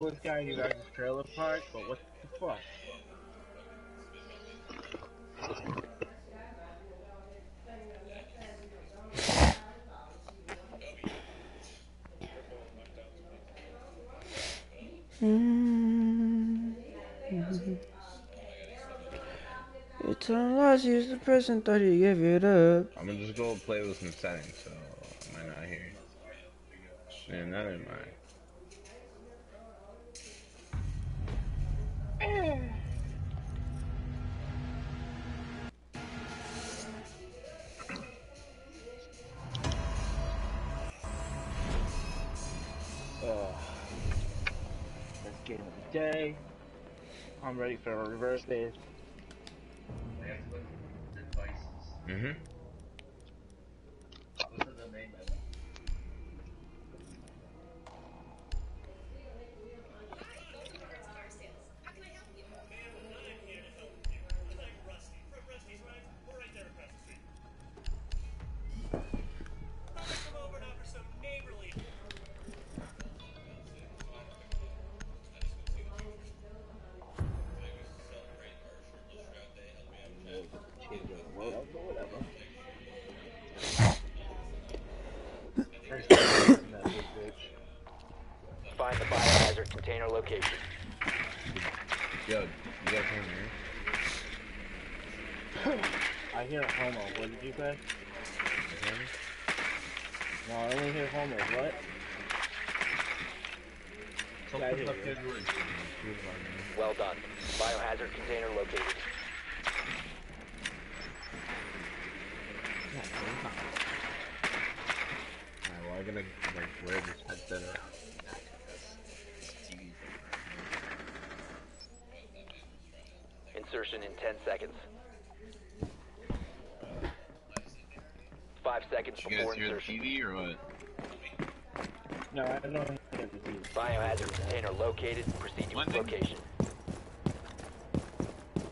coolest guy in you guys' trailer park, but what the fuck? It's unless he's the person that he give it up. I'm gonna just go play with some settings, so I might not hear. Man, that ain't I'm ready for a reverse base. Mm-hmm. Seconds. Five seconds Did you before guys hear the insertion. TV or what? No, I don't hear the TV. Biohazard container located. Proceed to its location.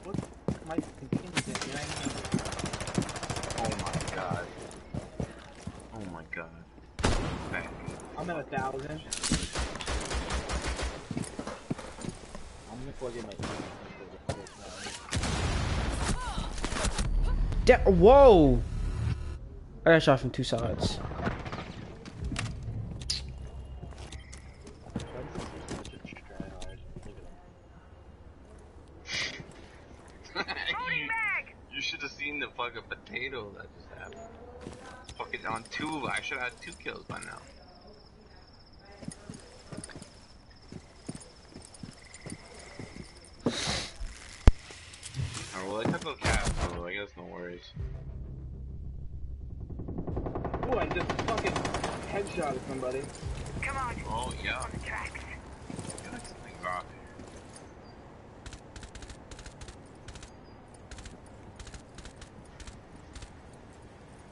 What? My computer's behind me. Oh my god. Oh my god. Okay. I'm at a thousand. I'm gonna plug in my TV. Da- Whoa! I got shot from two sides. you should have seen the fucking potato that just happened. Fucking on two, I should have had two kills by now. Alright, well, I took a cap, so I guess no worries. Ooh, I just fucking headshotted somebody. Come on, Oh, yeah. on the tracks. Got something rock.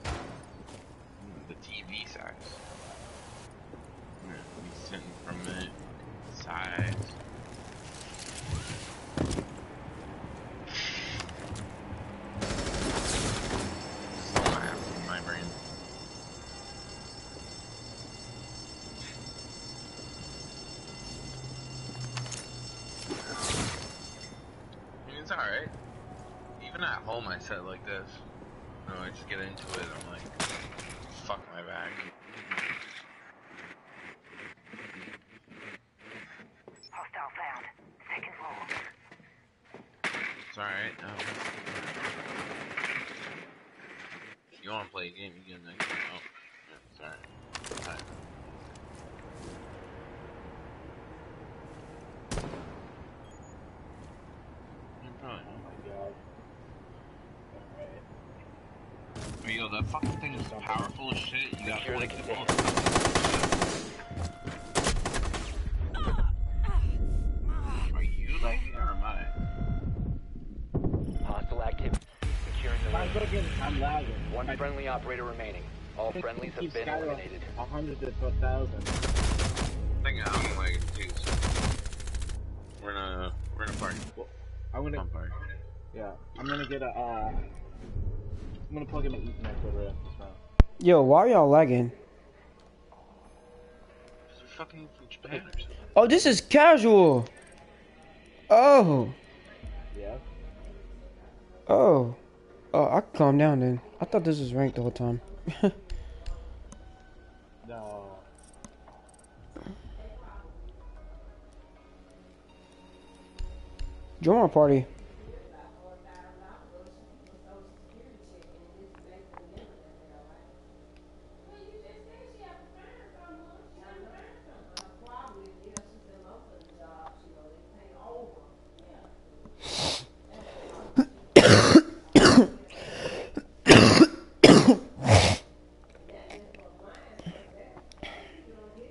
Mm, The TV size. I'm gonna be sitting for a minute. Size. So I have in my brain. I mean, it's alright. Even at home, I set it like this. You know, I just get into it. I'm like, fuck my bag. Hostile found. Second floor. It's alright. Um, if you want to play a game, you can. Like, oh, yeah, it's alright. Alright. Yeah, probably Oh not. my god. Alright. But yo, that fucking thing is powerful as shit. You got Secure the like the container. Are you lagging or am I? Hostile activity. Securing the I'm room. I'm lagging. One I friendly operator remaining. All friendlies it have been eliminated. A hundred to a thousand. think I'm lagging too. We're in a we're in a party. I'm gonna, Fun party. yeah, I'm gonna get a, uh, I'm gonna plug in my Ethernet for the, so. Yo, why are y'all lagging? We're fucking from Japan or something. Oh, this is casual. Oh. Yeah. Oh. Oh, I can calm down then. I thought this was ranked the whole time. No. Join my party.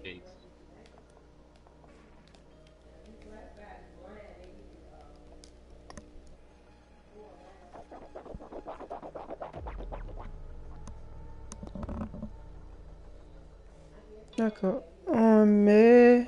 Gates. Like a on me.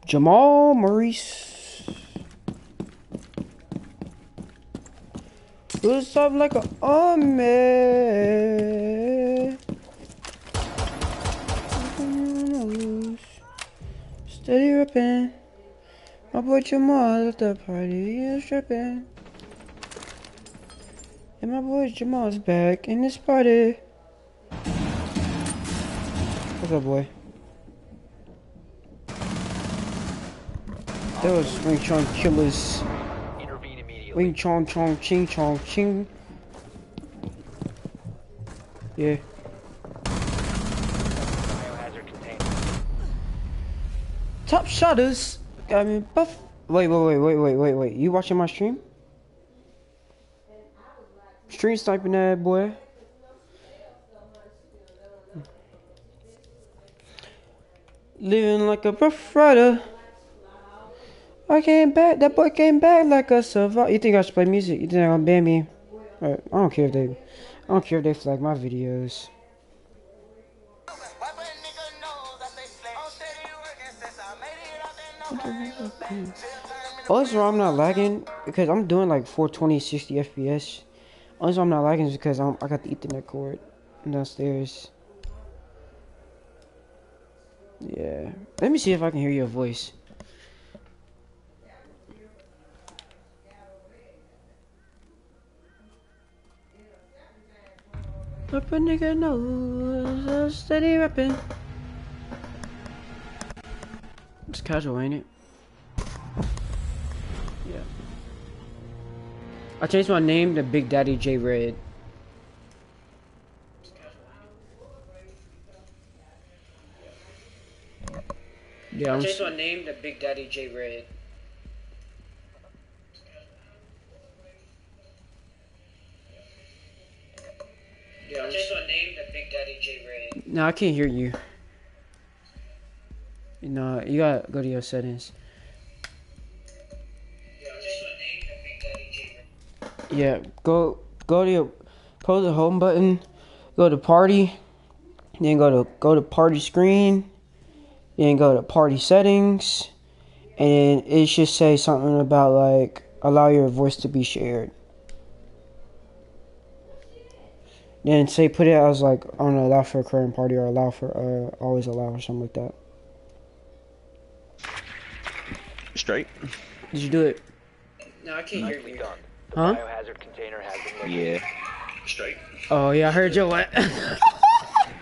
Jamal Maurice. What's up like a me? Steady ripping. My boy Jamal at the party is tripping. And my boy Jamal's back in this party. What's up, boy? Was Wing Chun Killers. Intervene immediately. Wing Chong Chong Ching Chong Ching. Yeah. Top shutters. I mean, buff. Wait, wait, wait, wait, wait, wait, wait. You watching my stream? Stream sniping that boy. Living like a rough rider. I came back. That boy came back like a survivor. You think I should play music? You think they're gonna ban me? Alright, I don't care if they. I don't care if they flag my videos. Also, I'm not lagging because I'm doing like 420, 60 FPS. Also, I'm not lagging is because I'm, I got the Ethernet cord downstairs. Yeah. Let me see if I can hear your voice. Up a nigga knows a steady rapping. It's casual, ain't it? Yeah. I changed my name to Big Daddy J Red. Yeah, I'm changed my name to Big Daddy J Red. Yeah, I changed my name to Big Daddy J Red. No, I can't hear you. No, you gotta go to your settings. Yeah, go go to your pull the home button, go to party, then go to go to party screen, then go to party settings, and it should say something about like allow your voice to be shared. Then say put it as like on allow for a current party or allow for uh always allow or something like that. Straight? Did you do it? No, I can't Nicely done. Huh? Biohazard container has been located. Yeah. Straight. Oh yeah, I heard you what?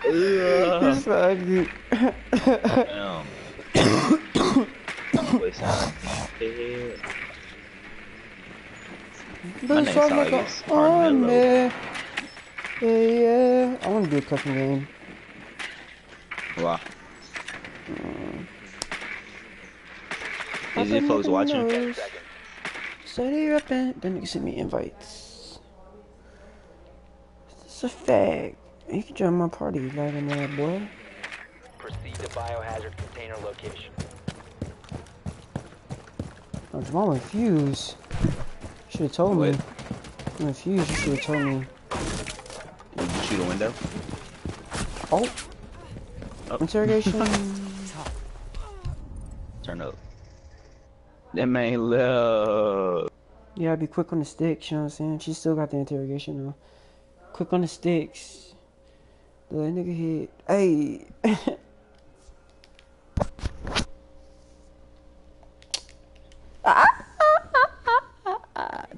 It's so ugly. Damn. Boy, sound dead. My But name's sound like Alex a army. Armello. Yeah, yeah. I want to do a custom game. Wow. I've Is it been folks watching? those. Seconds. Steady up and then you can send me invites. It's a fact. You can join my party, like in there, boy. Proceed to biohazard container location. Oh, Jamal went Fuze. Should have told me. What? Went Fuze. You should have told me. Window? Oh. Oh. Interrogation. Turn up. That man love. yeah, be quick on the sticks. You know what I'm saying? She still got the interrogation though. Quick on the sticks. The nigga hit. Hey.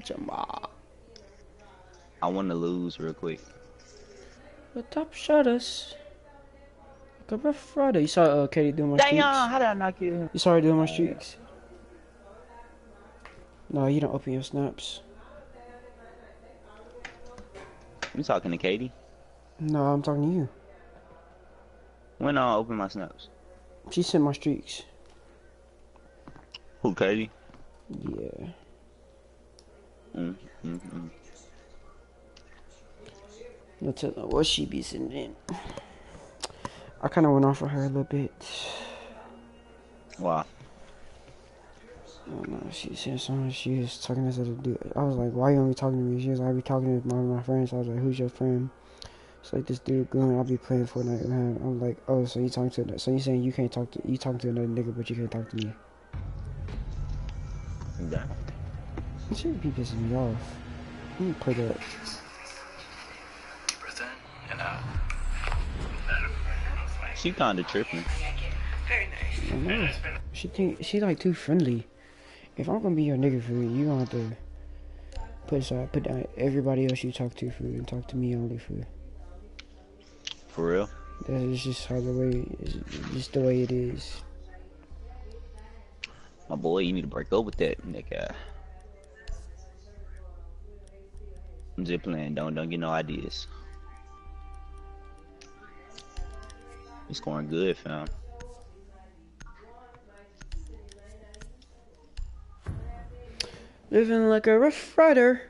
Jamal. I want to lose real quick. The top shot us. Like a rough Friday. You saw uh, Katie doing my streaks? how did I knock you? You saw her doing my streaks? No, you don't open your snaps. You talking to Katie? No, I'm talking to you. When I open my snaps? She sent my streaks. Who, Katie? Yeah. Mm, mm, mm. What she be sending. I kind of went off for her a little bit. Wow. I don't know. She said something. She was talking to this dude. I was like, "Why you only talking to me?" She was like, "I be talking to my my friends." I was like, "Who's your friend?" It's like this dude going. I'll be playing Fortnite with him. I'm like, "Oh, so you talking to? another, So you saying you can't talk to? You talking to another nigga, but you can't talk to me?" Yeah. Should be pissing me off. Let me play that. Breath in and out. She kinda tripping. Very nice. I know. She think she like too friendly. If I'm gonna be your nigga for you gonna have to put aside, put down everybody else you talk to for and talk to me only for. For real? That's just how the way, it's just the way it is. My boy, you need to break up with that nigga. I'm just playing. Don't don't get no ideas. You scoring good, fam. Living like a rough rider.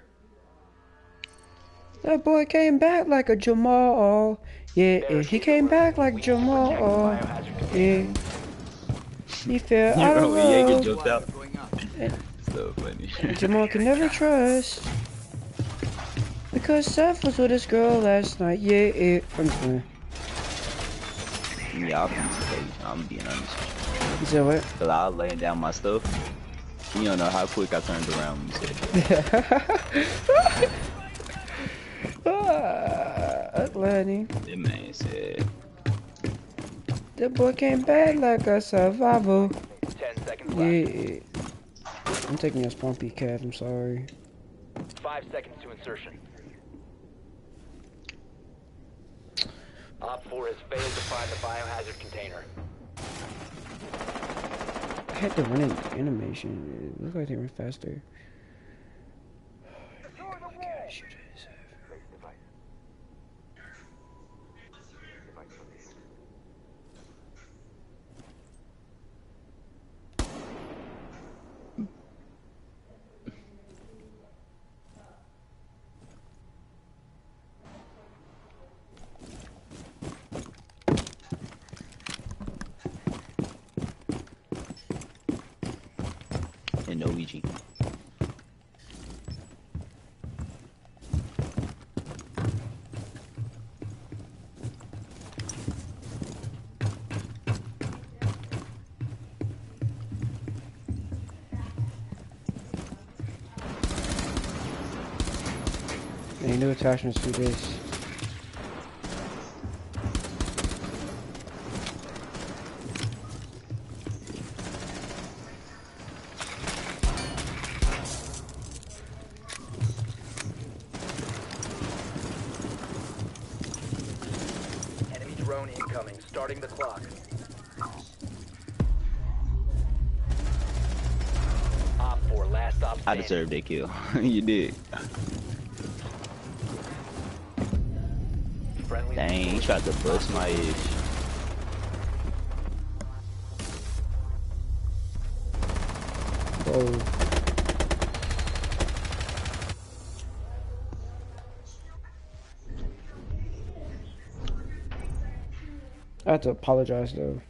That boy came back like a Jamal. Yeah, yeah, he came back like Jamal. Yeah. He fell out of love. jumped out. so funny. Jamal can never trust. Because Seth was with his girl last night. Yeah, yeah. I'm just playing. Yeah, I'm, I'm being honest. You said what? Cause I was laying down my stuff. You don't know how quick I turned around when you said that. ah, Atlanta. That man said, The boy came back like a survivor. Ten seconds left. Yeah. I'm taking a Swampy Cat, I'm sorry. Five seconds to insertion. Op 4 has failed to find the biohazard container. I had to run in animation. It looked like they went faster. and no EG. Any new attachments for this? Enemy drone incoming. Starting the clock. Op 4, last stop I standing. deserved that kill. you did. Dang, he tried to bust my ish. Whoa. Oh. I have to apologize though.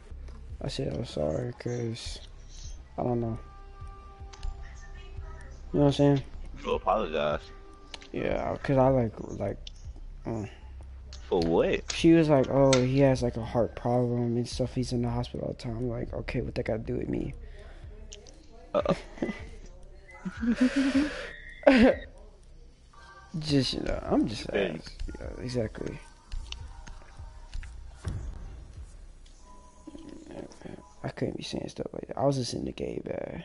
I said I'm sorry because I don't know. You know what I'm saying? You apologize. Yeah, because I like like mm. For what? she was like, oh, he has like a heart problem and stuff. He's in the hospital all the time. I'm like, okay, what that got to do with me? Uh-oh. Just you know, I'm just yeah, exactly. I couldn't be saying stuff like that. I was just in the gay bag.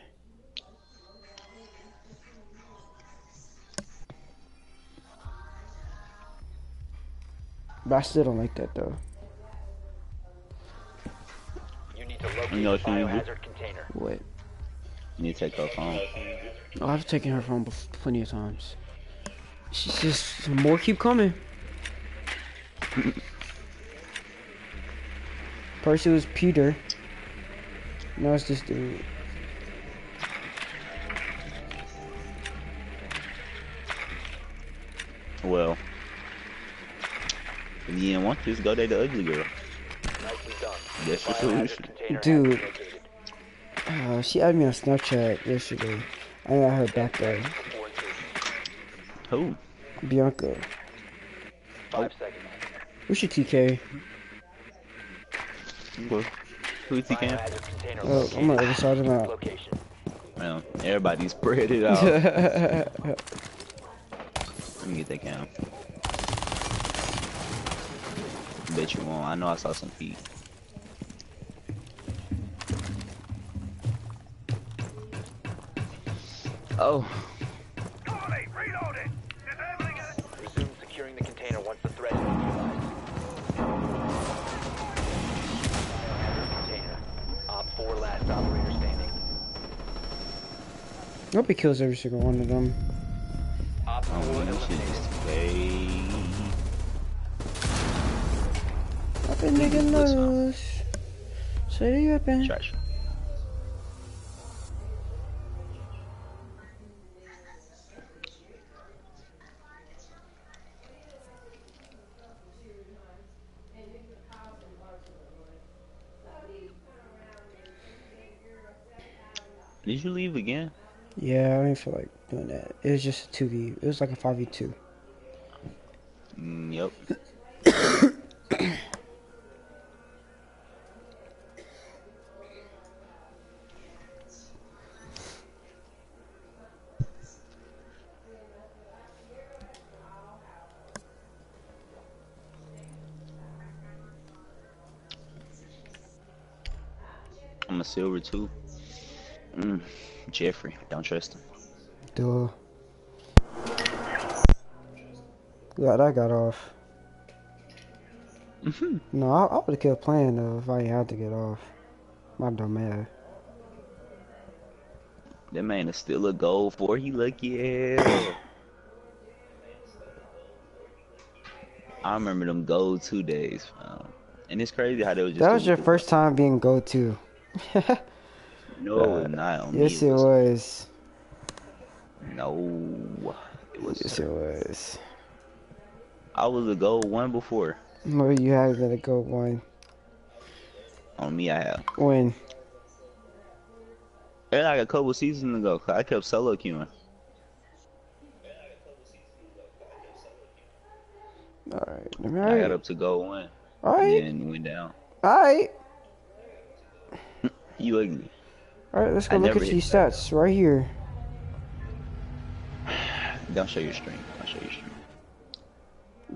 But I still don't like that though. You need to locate You know the what you need to do? biohazard container. What? You need to take her phone. Oh, I've taken her phone plenty of times. She's just more keep coming. First it was Peter. Now it's this dude. Well, if you didn't want this, go date the ugly girl. That's Biohazard solution. Dude. Uh, she added me on Snapchat yesterday. I got her back there. Who? Bianca. Five seconds. What's your TK? Who? Who's can? Oh, I'm other side map. location. Well, everybody spread it out. Let me get that cam. Bet you won't. I know I saw some feet. Oh, Resume securing the container once the threat is neutralized. Container. Op 4 last operator standing. I hope he kills every single one of them. I've been nigga knows. You been. Trash. Did you leave again? Yeah, I didn't feel like doing that. It was just a 2v. It was like a 5v2. Mm, yep. silver too. Mm, Jeffrey, don't trust him. Duh. Glad I got off. no, I, I would have kept playing though if I ain't had to get off. My dumb ass. That man is still a goal for he lucky ass. I remember them gold two days, fam. and it's crazy how they was just. That was your first time being go to. No, it was not yes, it was. No, it was. Yes, it was. I was a gold one before. No, you had to go one. On me, I have. When? And like a couple seasons ago, I kept solo queuing. Alright. I got up to gold one, and Alright. then went down. Alright. You ugly. Alright, let's go I look at that. stats right here. Don't show your stream. Don't show your stream.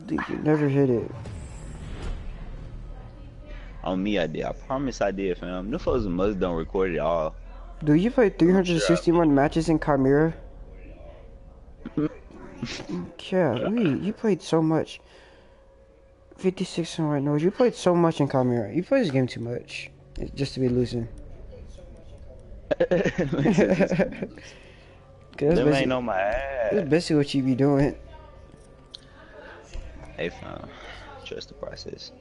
Dude, you never hit it. On me, I did. I promise I did, fam. Them folks must don't record it all. Dude, you played 361 matches in Chimera? yeah, we, you played so much. 56 and right now. You played so much in Chimera. You played this game too much. It's just to be losing. 'Cause that's ain't on my ass. that's basically what you be doing. Hey, fam. trust the process.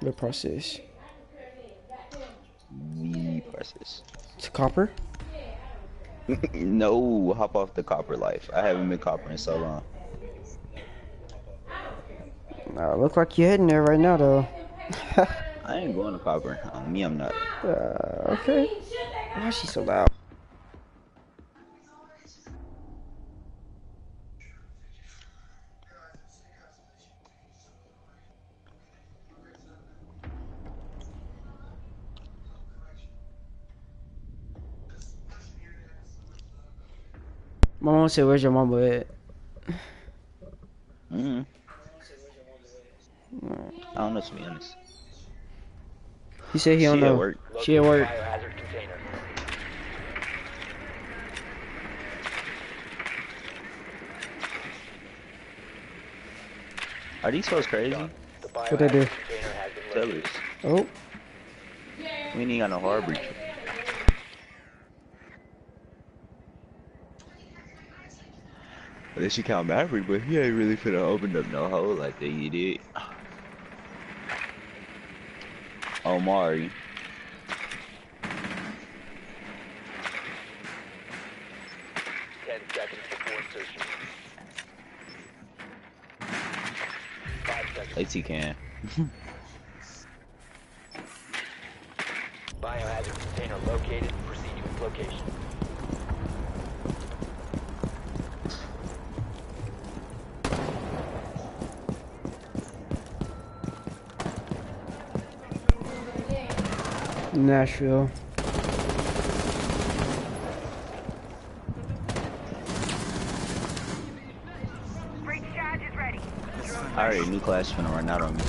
The process. The process. It's copper. no, hop off the copper life. I haven't been copper in so long. Uh, look like you're heading there right now, though. I ain't going to copper. Um, me, I'm not. uh, okay. Why is she so loud? My mom said, "Where's your mama at?" Mm. I don't know to be honest. He said he don't She at know. work. She at work. Are these folks crazy? The What they do? biohazard container has been Tell located. us. Oh, We ain't got no hard breach. Unless you count Maverick, but he ain't really finna open up no hole like that, you did. Omari. Ten seconds before insertion. Five seconds. AT can. Biohazard container located. Proceeding with location. Nashville. Breach charge is ready. I already knew Clash finna run out on me.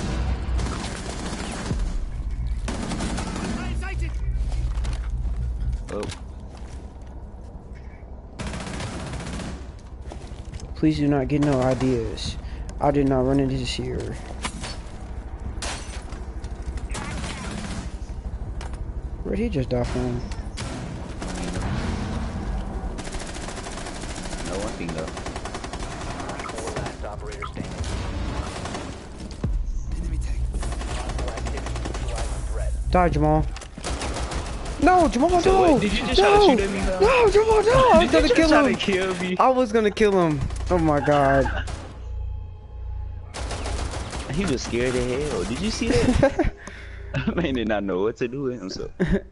Oh, Please do not get no ideas. I did not run into this here. He just die from? no one thing though. Four last operator standing. Hostile activity. Die, Jamal. No, Jamal, So no! wait, did you just no! try to shoot at me. No, Jamal, no! I was gonna kill him. to kill me? I was gonna kill him. Oh my god. He was scared as hell. Did you see that? Man did not know what to do with himself.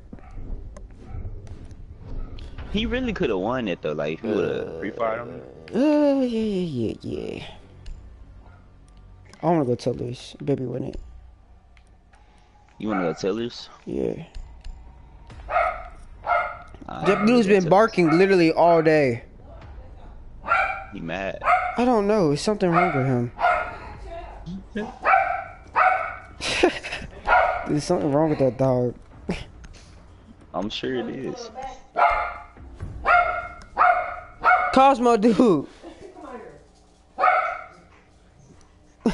he really could have won it though. Like he would have free fired me. Uh, yeah, yeah, yeah, yeah. I wanna go tell this. Baby win it. You wanna go Tellers? Yeah. Uh, That blue's been barking literally all day. He mad. I don't know. Is something wrong with him? There's something wrong with that dog. I'm sure it is. Cosmo, dude.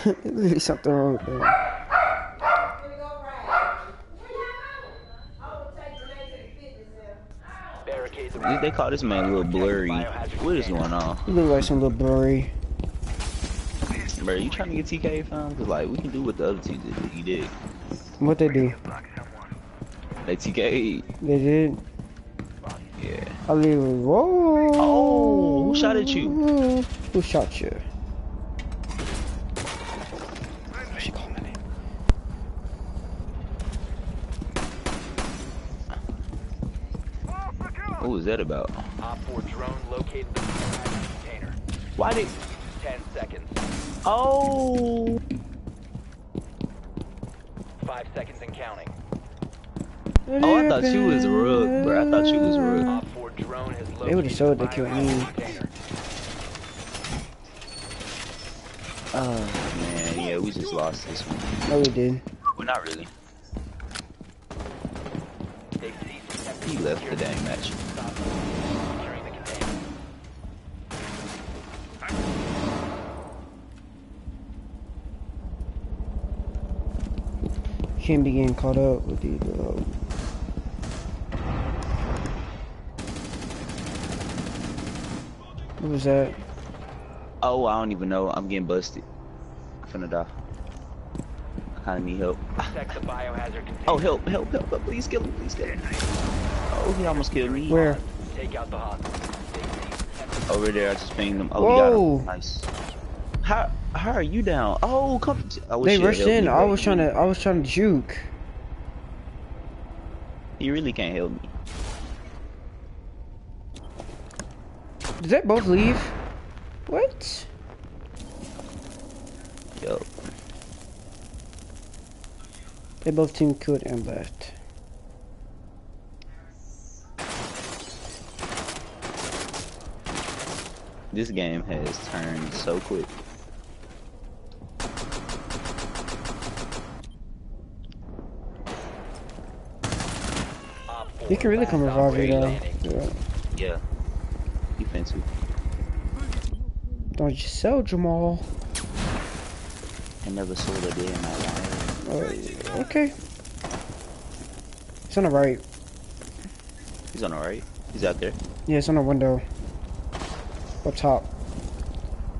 There's something wrong with him. Barricade the They- They call this man a little blurry. What is going on? He look like some little blurry. Bro, you trying to get TK found? Cause like we can do what the other two did. He did. What they do? They TK. They did. Yeah. I leave. Whoa. Oh, who shot at you? Who shot you? She called my name. What was that about? Op 4 drone located the container. Why did? Ten seconds. Oh. Five seconds and counting. Oh, I thought you was rook, bro. I thought you was rook. Op 4 drone has located They would've showed the they killed me. container. Oh man, yeah, we just lost this one. No, we did. Well, not really. He left the dang match. Can't be getting caught up with these. Uh, what was that? Oh, I don't even know. I'm getting busted. I'm finna die. I kinda need help. Protect the biohazard container. Oh, help, help, help, help, please kill him, please kill him. Oh, he almost killed me. Where? Take out the hostage. Over there, I just pinged him. Oh, he Whoa. got him. Nice. How, how are you down? Oh, come. t- I wish They you rushed in. me, I was trying to. I was trying to juke. You really can't help me. Did they both leave? What? Yo. They both team killed and left. This game has turned so quick. You can really come revive operator though. Yeah. Yeah. Defensive. Don't you sell Jamal? I never sold a day in my life. Oh, okay. It's on the right. He's on the right. He's out there. Yeah, it's on the window. Up top.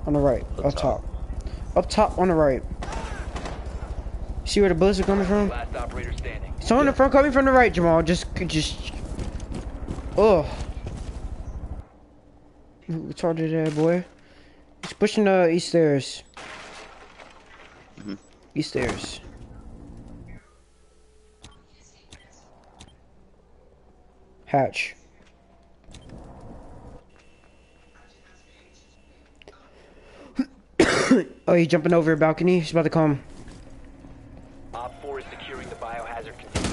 On the right. Up Up, top. top. Up top on the right. See where the bullets are coming from? Last operator standing. It's on the front coming from the right, Jamal. Just, just. Ugh. You Retarded there, boy. He's pushing the east stairs. Mhm. East stairs. Hatch. oh, he's jumping over a balcony. He's about to come. Op four is securing the biohazard container.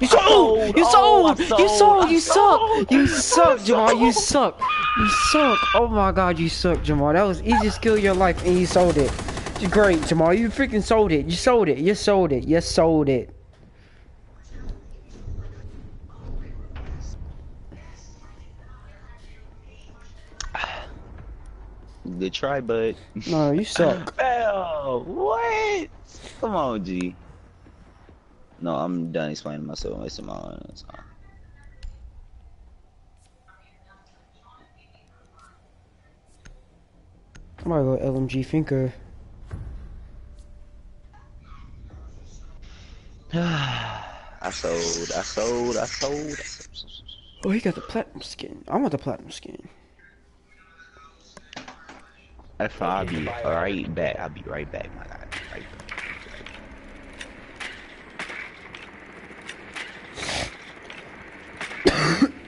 You sold! You sold! You sold! You suck! You suck, Jamal! You suck! You suck! Oh my god, you suck, Jamal! That was easiest skill of your life, and you sold it. You're great, Jamal. You freaking sold it. You sold it. You sold it. You sold it. Good try, bud. No, you suck. Oh, what? Come on, G. No, I'm done explaining myself. I'm wasting my own I'm gonna go LMG Finka. I sold, I sold, I sold. I sold. Oh, he got the platinum skin. I want the platinum skin. That's fine. I'll be right back. I'll be right back, my guy. Right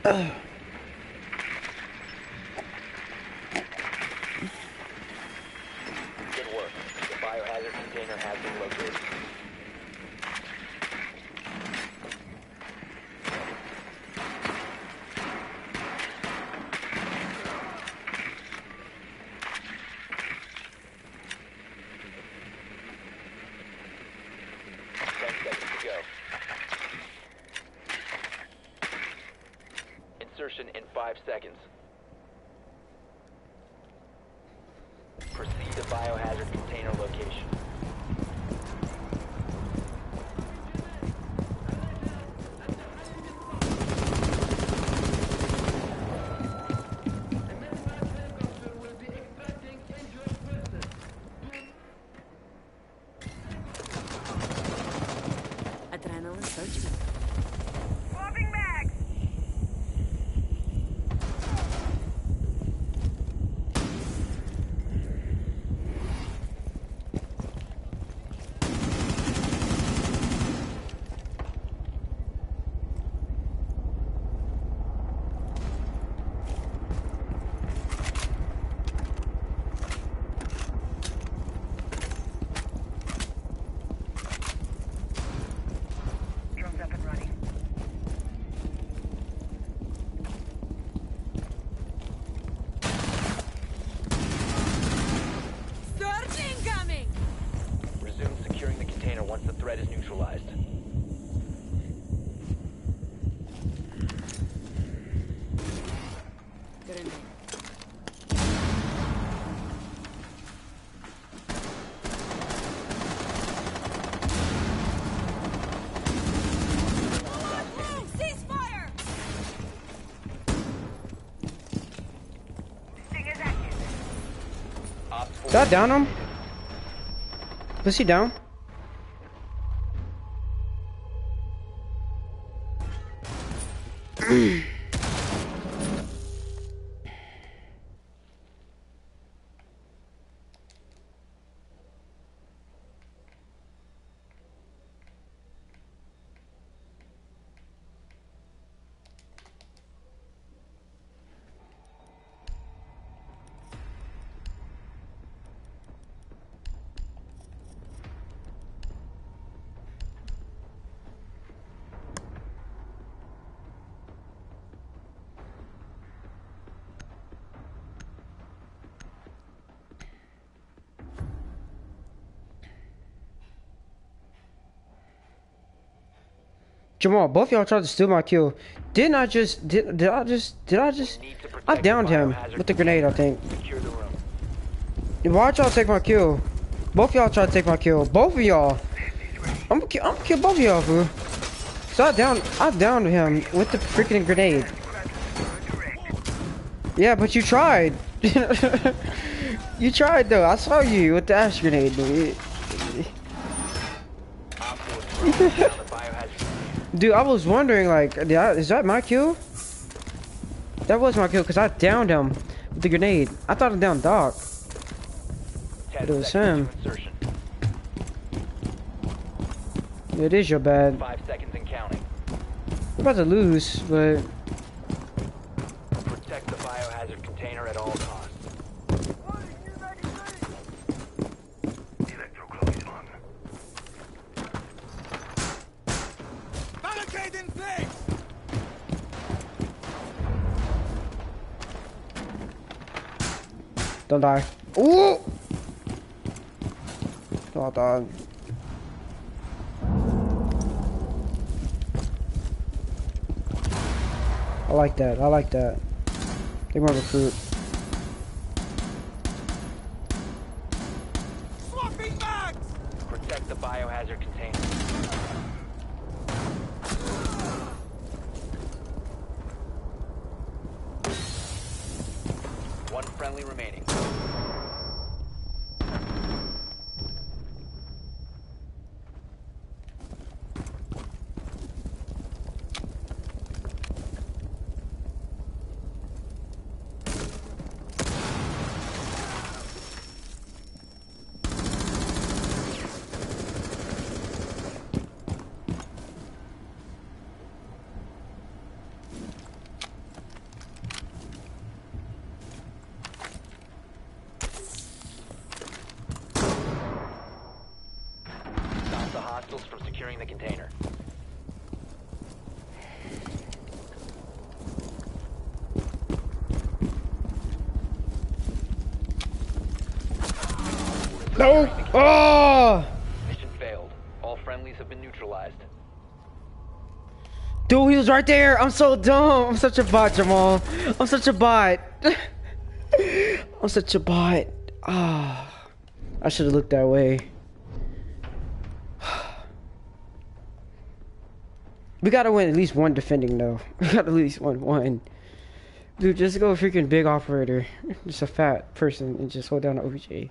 back. Good Did I down him? Was he down? Jamal, both y'all tried to steal my kill. Didn't I just did did I just did I just I downed him with the grenade, I think. Secure the room. Why'd y'all take my kill? Both y'all tried to take my kill. Both of y'all. I'm gonna kill, I'm gonna kill both of y'all, fool. So I down I downed him with the freaking grenade. Yeah, but you tried. you tried though. I saw you with the ash grenade, dude. Op 4 drone down the biohazard Dude, I was wondering, like, I, is that my kill? That was my kill, because I downed him with the grenade. I thought I downed Doc. 10 It was him. It is your bad. 5 seconds and counting. I'm about to lose, but Protect the biohazard container at all costs. Don't die. Ooh! Oh, dog. I like that. I like that. They want to recruit. Protect the biohazard container. One friendly remaining. Stop the hostiles from securing the container. No! Oh! Mission failed. All friendlies have been neutralized. Dude, he was right there. I'm so dumb. I'm such a bot, Jamal. I'm such a bot. I'm such a bot. Ah, I should have looked that way. We gotta win at least one defending though. We gotta at least win one. Dude, just go freaking big operator. Just a fat person and just hold down the OBJ.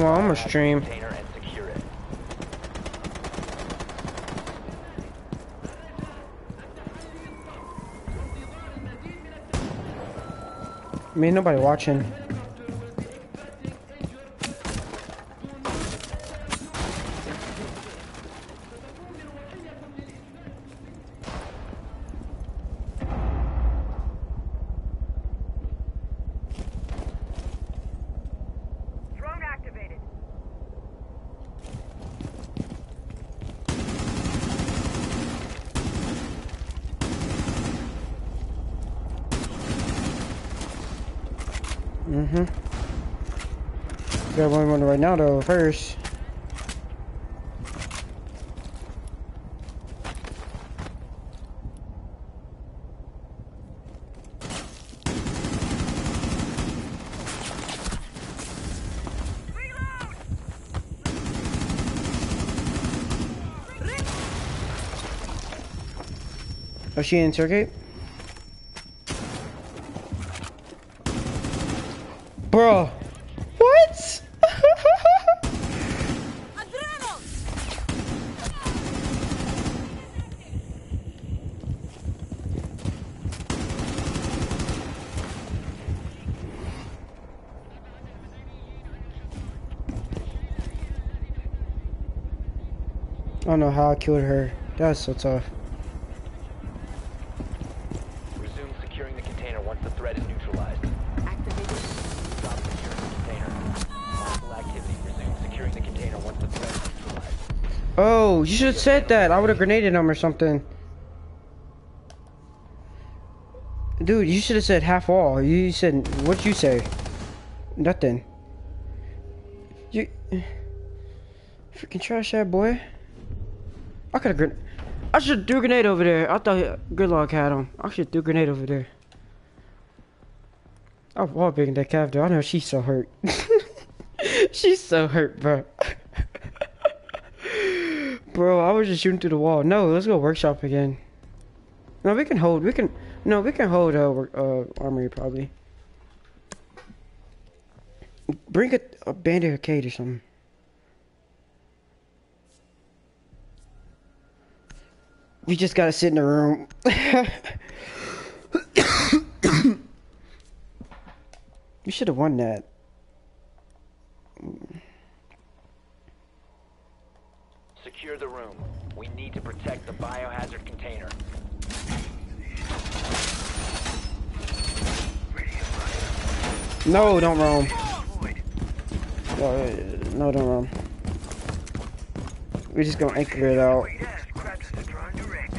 reason I'm a stream. Man, nobody watching. Right now though. First. Oh, she in know how I killed her. That's so tough. Resume securing the container once the threat is neutralized. Activated. Stop securing the container. Hostile activity. Resume securing the container once the threat is neutralized. Oh, you should have said that. I would have grenaded him or something. Dude, you should have said half wall. You said, what'd you say? Nothing. You. Freaking trash that boy. I could have. I should do a grenade over there. I thought Gridlock had him. I should do a grenade over there. I am wall banging that Cav though. I know she's so hurt. she's so hurt, bro. Bro, I was just shooting through the wall. No, let's go workshop again. No, we can hold. We can. No, we can hold uh, uh armory probably. Bring a, a bandit arcade or something. We just gotta sit in the room. we should have won that. Secure the room. We need to protect the biohazard container. No, don't roam. No, no, don't roam. We're just gonna anchor it out. Wait, yes, grabs the drone direct.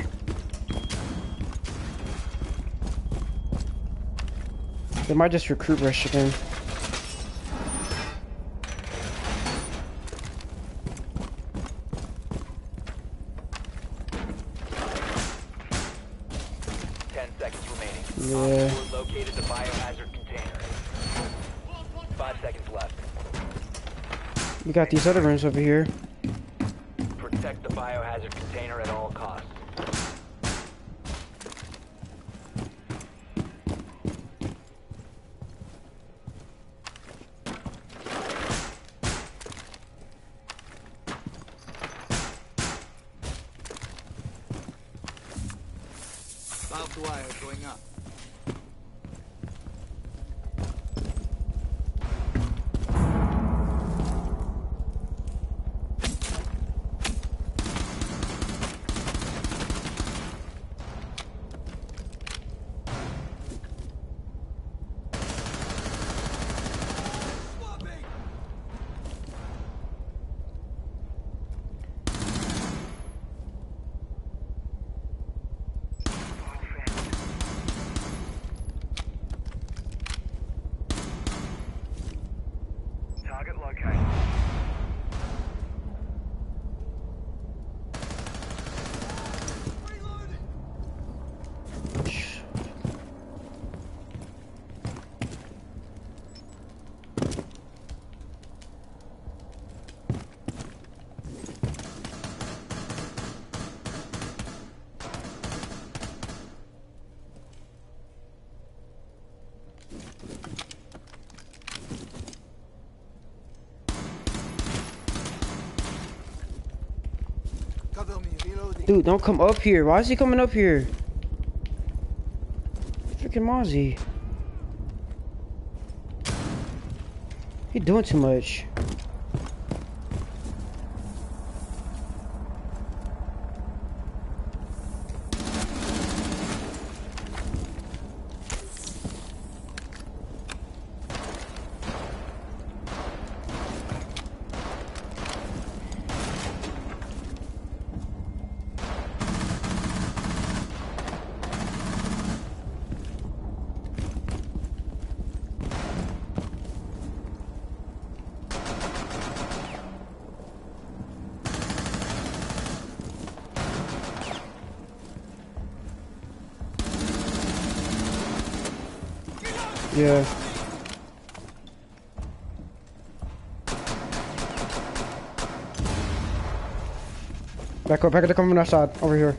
They might just recruit rush again. Ten seconds remaining. Yeah. Located the biohazard container. Five seconds left. We got these other rooms over here. Protect the biohazard container at all costs. Dude, don't come up here. Why is he coming up here? Freaking Mozzie. He doing too much. Yeah. Back up, back up, come from that side, over here.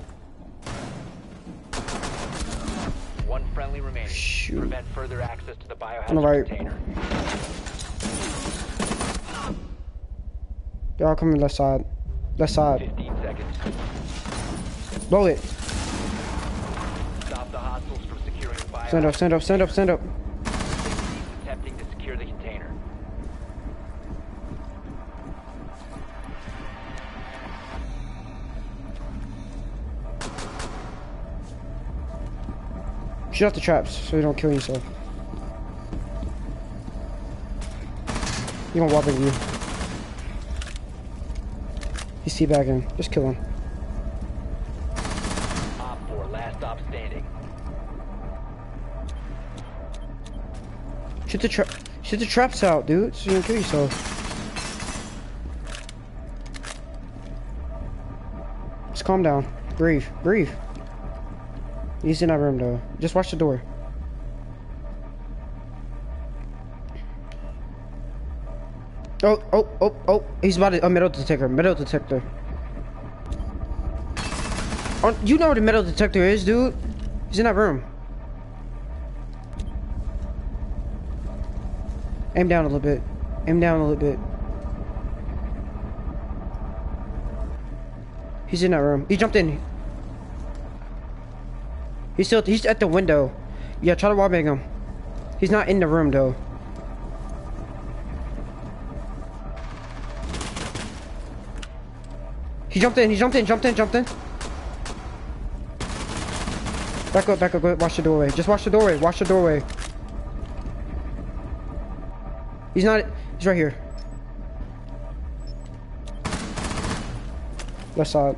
One friendly remaining. Shoot. Prevent further access to the On the right. biohazard container. Y'all coming left side. Left side. 15 seconds. Blow it. Stop the hostiles from securing the biohazard Stand up, stand up, stand up, stand up. Shoot out the traps so you don't kill yourself. You won't wobble you. He's teabagging. Just kill him. Op 4, last stop standing. Shoot the trap. Shoot the traps out, dude, so you don't kill yourself. Just calm down. Breathe. Breathe. He's in that room though. Just watch the door. Oh, oh, oh, oh. He's about to, a metal detector. Metal detector. Oh, you know where the metal detector is, dude. He's in that room. Aim down a little bit. Aim down a little bit. He's in that room. He jumped in. He's still he's at the window. Yeah, try to wallbang him. He's not in the room though. He jumped in, he jumped in, jumped in, jumped in. Back up, back up, go, watch the doorway. Just watch the doorway, watch the doorway. He's not, he's right here. Left side.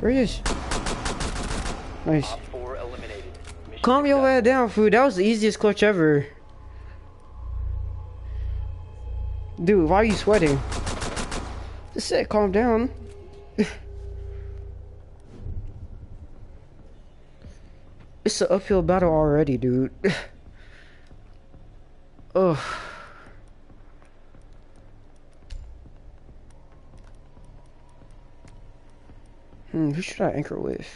There he is. Nice. Op 4 eliminated. Mission Calm your way down, food. That was the easiest clutch ever. Dude, why are you sweating? Just sit, calm down. it's an uphill battle already, dude. Ugh. Hmm, who should I anchor with?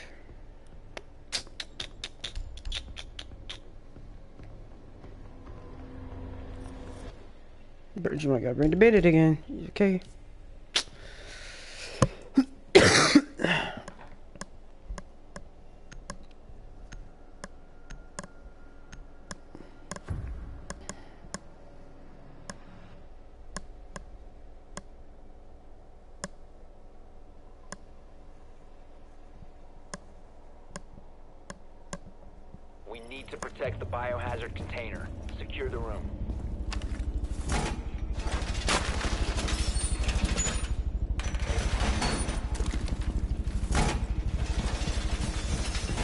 Virgin, I gotta bring the bed again. Okay. We need to protect the biohazard container. Secure the room.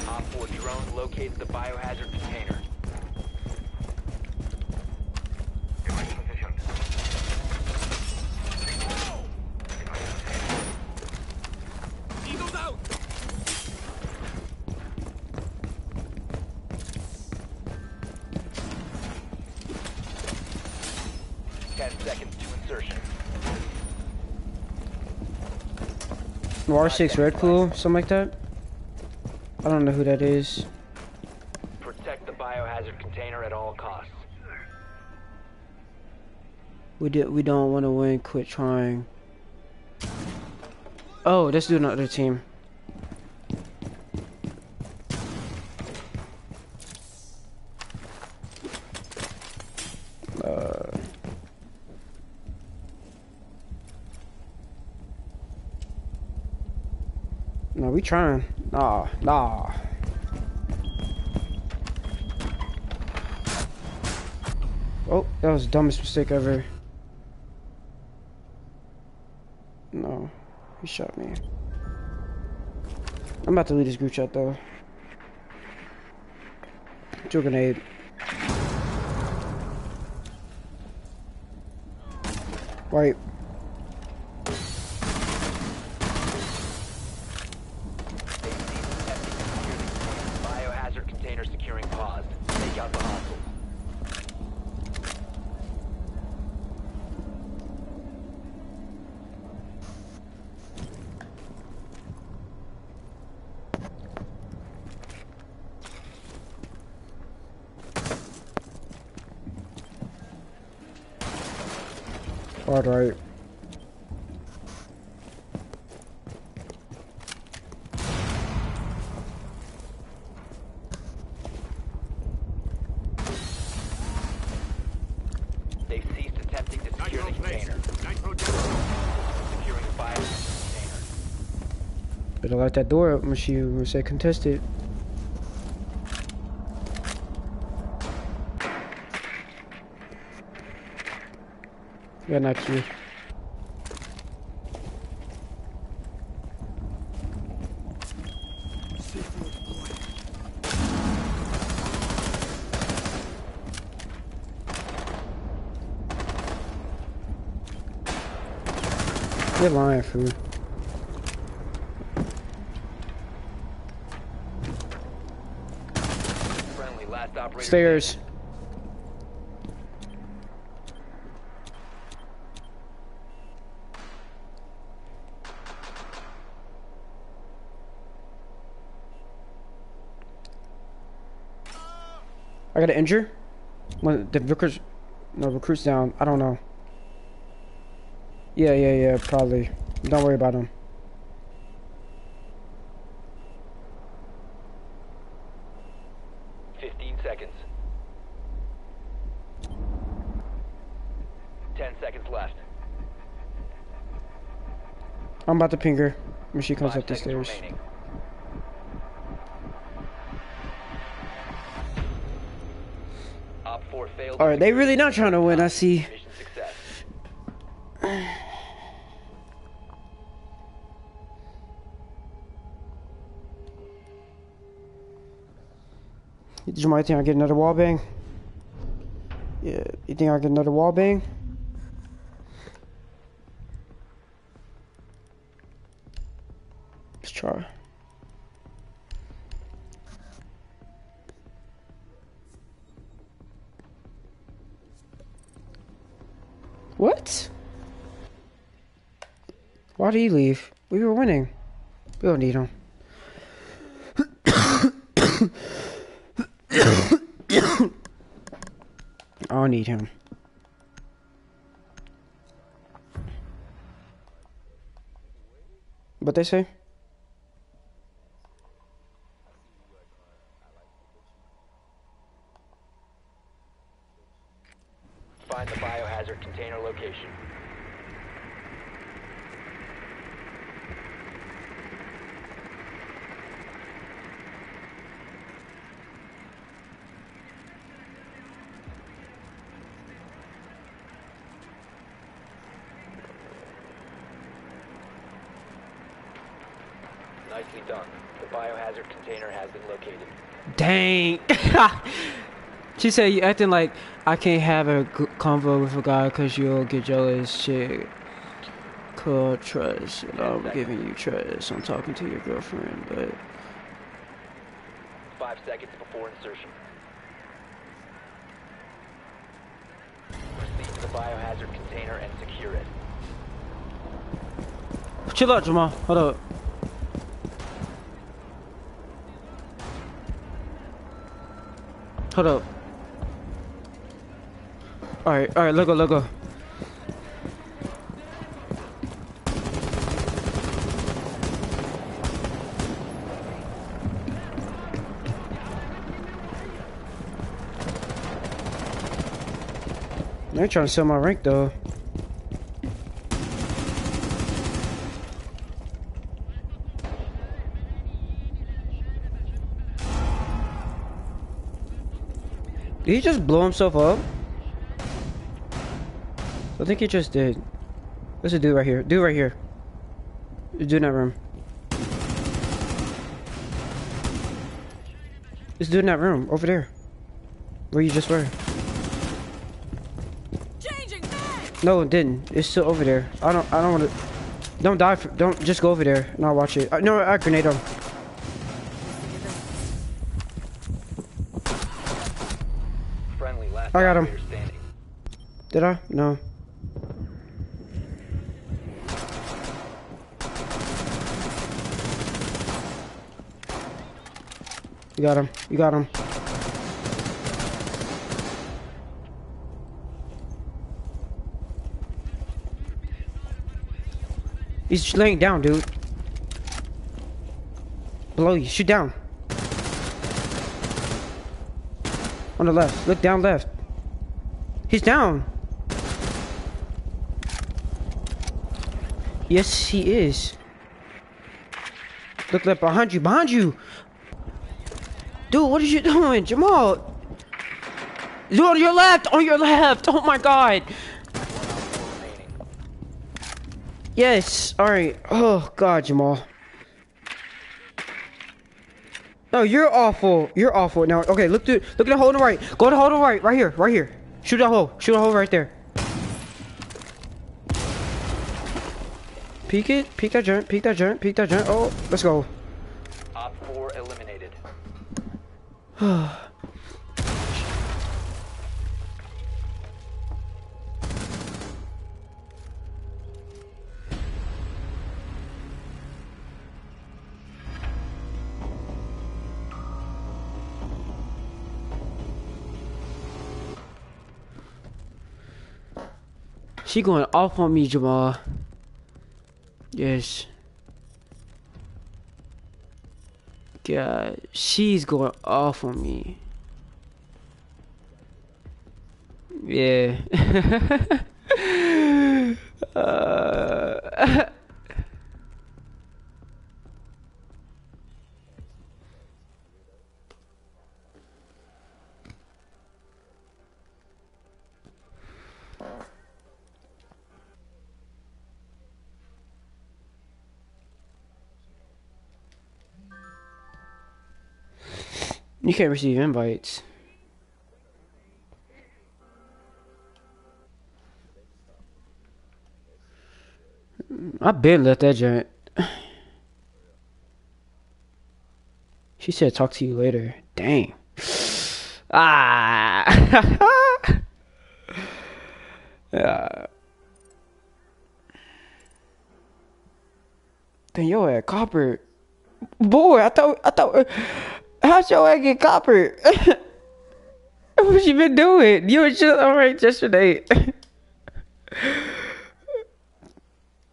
Op 4 drone located the biohazard container. Device positioned. Ten seconds to insertion. R6 Red Pool, something like that. I don't know who that is. Protect the biohazard container at all costs. We did. We don't want to win. Quit trying. Oh, let's do another team. Trying. Nah, nah. Oh, that was the dumbest mistake ever. No, he shot me. I'm about to leave this group chat though. A grenade. Right. Biohazard container securing paused. Take out the hostiles. Hard right. They've ceased attempting to secure the container. Securing the biohazard container. Better let that door when she when say contested. Yeah, next you. You're lying, fool. Friendly, last operator. Stairs. I got an injure. When the recruits, no recruits down. I don't know. Yeah, yeah, yeah. Probably. Don't worry about him. Fifteen seconds. Ten seconds left. I'm about to ping her when she comes Five up the stairs. remaining. Op 4 failed. Alright, they really not trying to win. I see. Success. You might think I get another wall bang. Yeah, you think I get another wall bang? Try. What? Why did he leave? We were winning. We don't need him. I don't need him. What they say? Find the biohazard container location. Nicely done. The biohazard container has been located. Dang. She said you acting like I can't have a g- convo with a guy because you'll get jealous. Shit. Call trust. And I'm giving you trust. I'm talking to your girlfriend, but Five seconds before insertion. Proceed to the biohazard container and secure it. chill out, Jamal. Hold up. Hold up. Alright, alright, let go, let go. They're trying to sell my rank though. Did he just blow himself up? I think he just did. There's a dude right here. Dude right here. Dude in that room. This dude in that room, over there. Where you just were. No, it didn't. It's still over there. I don't. I don't want to. Don't die. For, don't just go over there and I'll watch it. Uh, no, I grenade him. Friendly last I got him. operator standing. Did I? No. You got him. You got him. He's laying down, dude. Below you. Shoot down. On the left. Look down left. He's down. Yes, he is. Look left behind you. Behind you. Dude, what are you doing? Jamal. Dude, on your left. On your left. Oh my god. Yes. All right. Oh god, Jamal. No, you're awful. You're awful. Now, okay, look through. Look at the hole on the right. Go to the hole on the right. Right here. Right here. Shoot that hole. Shoot a hole right there. Peek it. Peek that joint. Peek that joint. Peek that joint. Oh, let's go. Op 4 eliminated. She going off on me, Jamal. Yes. God, she's going off on me. Yeah. uh, you can't receive invites. I been left that joint. She said talk to you later. Dang. Ah. yeah. Then yo at copper. Boy, I thought I thought How's your egg get coppered? what you been doing? You were just alright yesterday.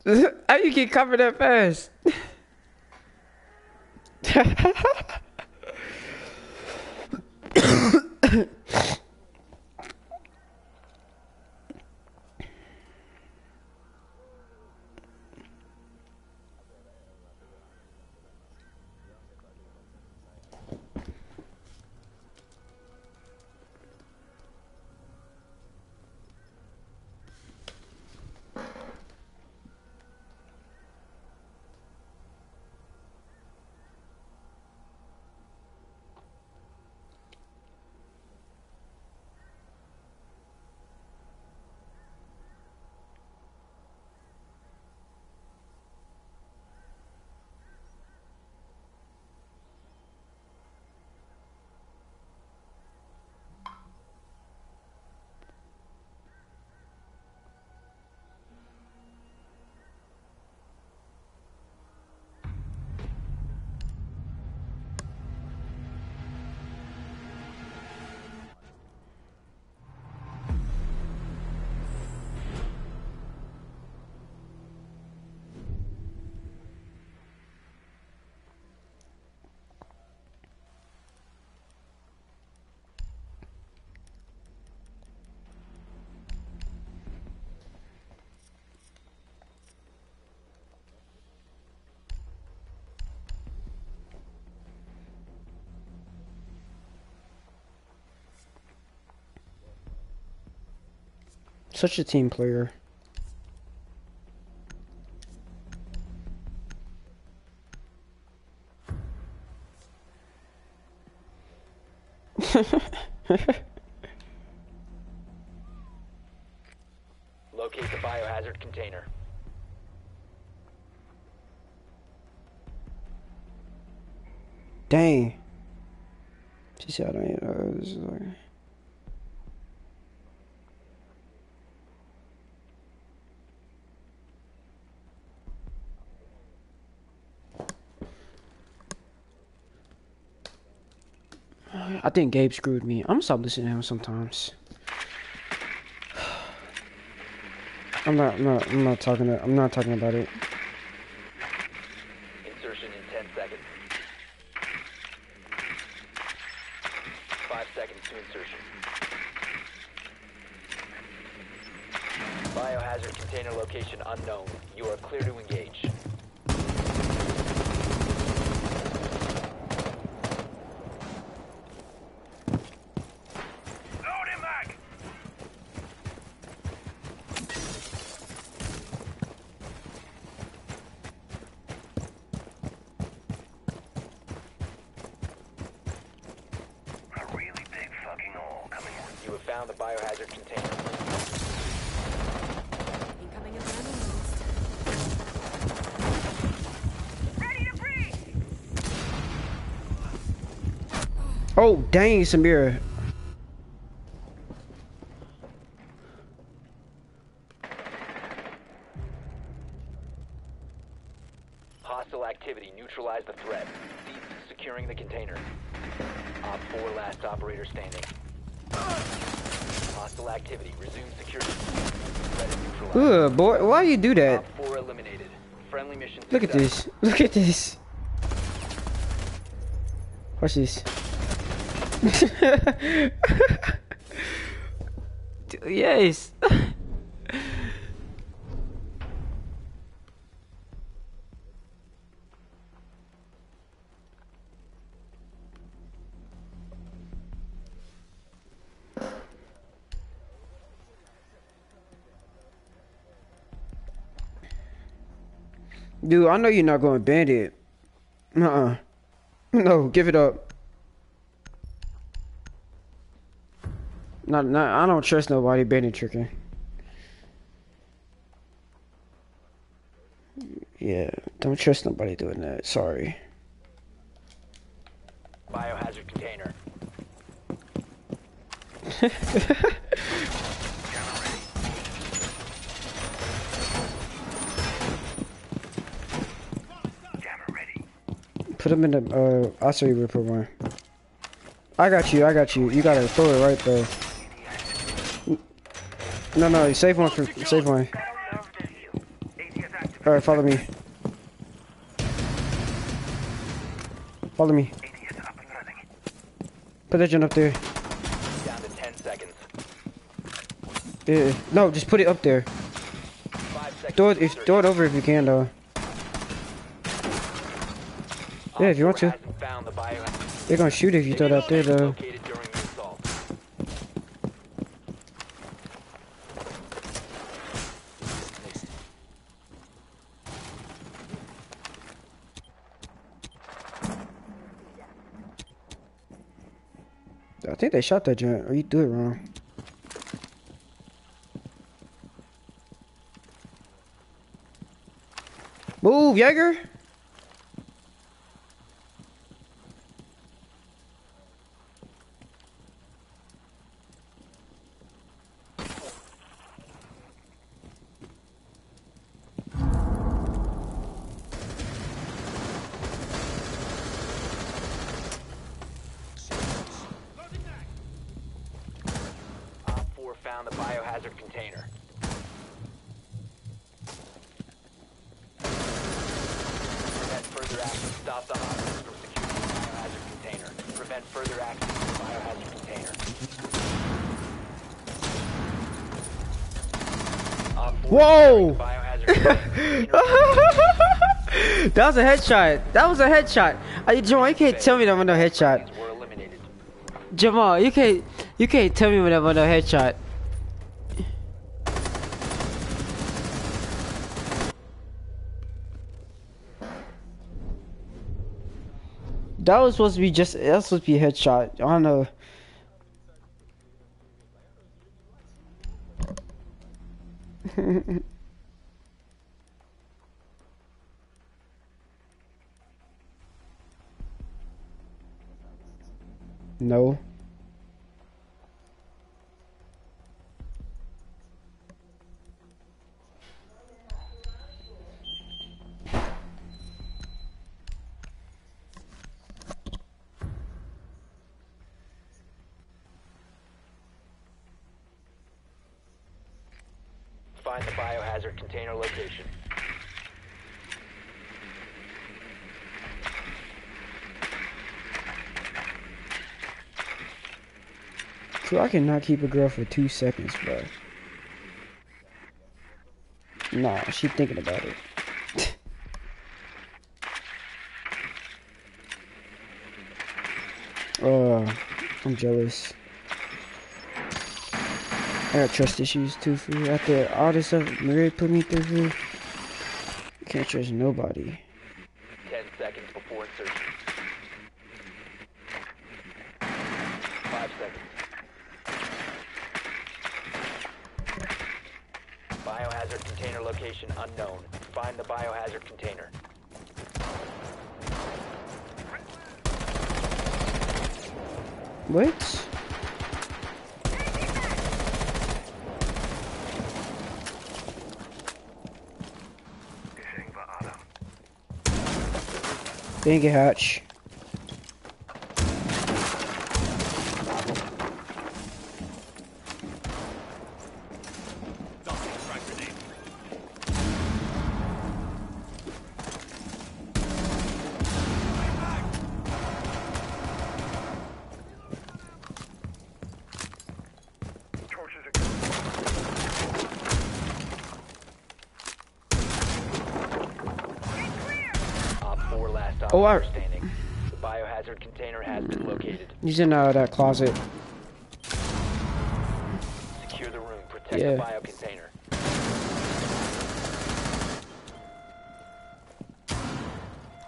How you get covered that fast? such a team player. Locate the biohazard container. Dang. She said, I don't uh, know. Like... I think Gabe screwed me. I'm gonna stop listening to him sometimes. I'm not, I'm not, I'm not talking. To, I'm not talking about it. Insertion in 10 seconds. Five seconds to insertion. Biohazard container location unknown. You are clear to engage. Loading mag! A really big fucking hole coming You have found the biohazard container. Incoming adrenaline Ready to breathe! Oh, dang, Samira. Hostile activity. Neutralize the threat. Cease securing the container. Op 4 last operator standing. Hostile activity. Resume security. Threat is neutralized. Ugh, boy, why you do that? Op 4 eliminated. Friendly mission Look at this. Look at this. Watch this. Yes. Dude, I know you're not going bandit. Uh-uh. No, give it up. Not, not, I don't trust nobody bandit tricking. Yeah, don't trust nobody doing that. Sorry. Biohazard container. Put him in the, uh, I'll show you where to put one. I got you, I got you. You gotta throw it right there. No, no, save one for, save one. Alright, follow me. Follow me. Put that gen up there. Down to 10 seconds. Yeah, no, just put it up there. Throw it, if, throw it over if you can, though. Yeah, if you want to. Op 4 hasn't Found the biohazard. They're gonna shoot if you throw it out there, though. Located during the assault. I think they shot that joint, or you do it wrong. Move, Jaeger! that was a headshot. That was a headshot. I, Jamal, you can't tell me that was no headshot. Jamal, you can't you can't tell me that was no headshot. That was supposed to be just that was supposed to be a headshot. I don't know. no. Find the biohazard container location. I cannot keep a girl for two seconds, bro. Nah, she thinking about it. uh, I'm jealous. I got trust issues too, fool. After all this stuff Maria put me through. Can't trust nobody. Ten seconds before insertion. Five seconds. Biohazard container location unknown. Find the biohazard container. What? Fishing for Adam. Dang it, Hatch. Oh, I- standing. The biohazard container has been located. He's in uh, that closet. Secure the room. Protect Yeah. the bio container.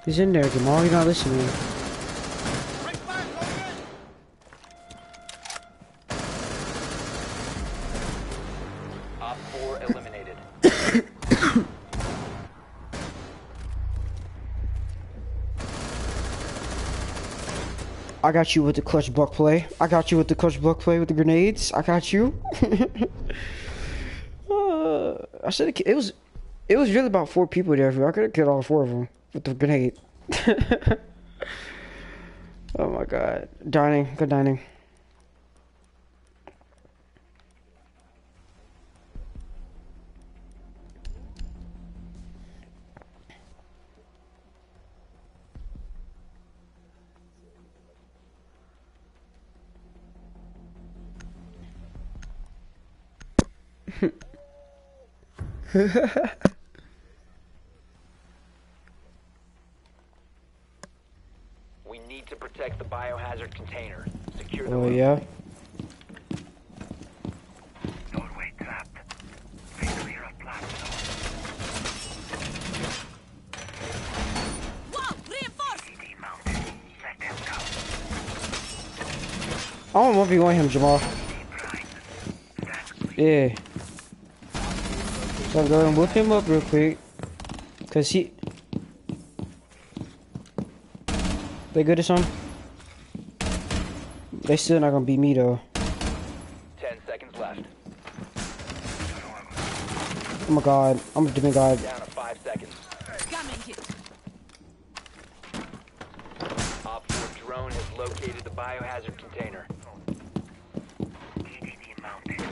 He's in there, Jamal. You're not listening. I got you with the clutch buck play. I got you with the clutch buck play with the grenades. I got you. uh, I said it was. It was really about four people there. I could have killed all four of them with the grenade. oh my god, dining, good dining. We need to protect the biohazard container. Secure the Oh room. yeah. Doorway trapped. Stay clear of blast zone. Whoa! Reinforce! ED mounted. Let them go. I don't want to be on him, Jamal. ED prime. Stand Yeah. I'm going to whip him up real quick. Cause he. They good at some? They still not gonna beat me though. Ten seconds left. Oh my god, I'm a demigod. Down to five seconds. Coming hit. OPFOR drone has located the biohazard container. EDD mounted.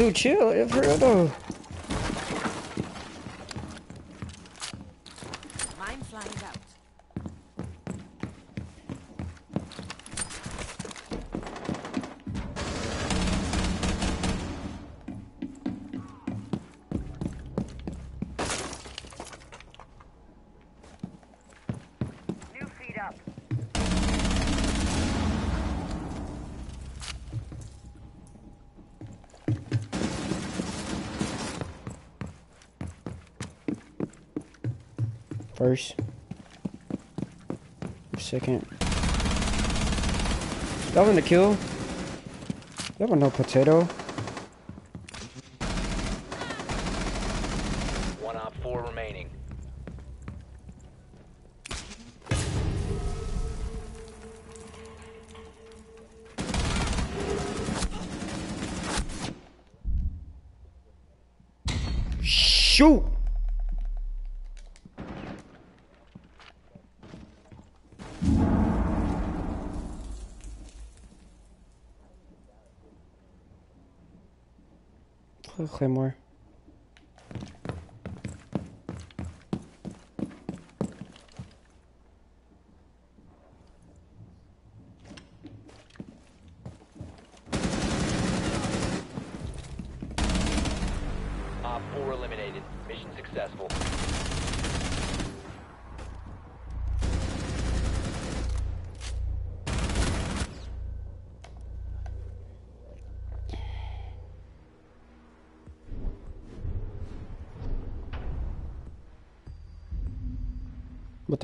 Dude, chill, for First. second. That one to kill. That one no potato. Claymore.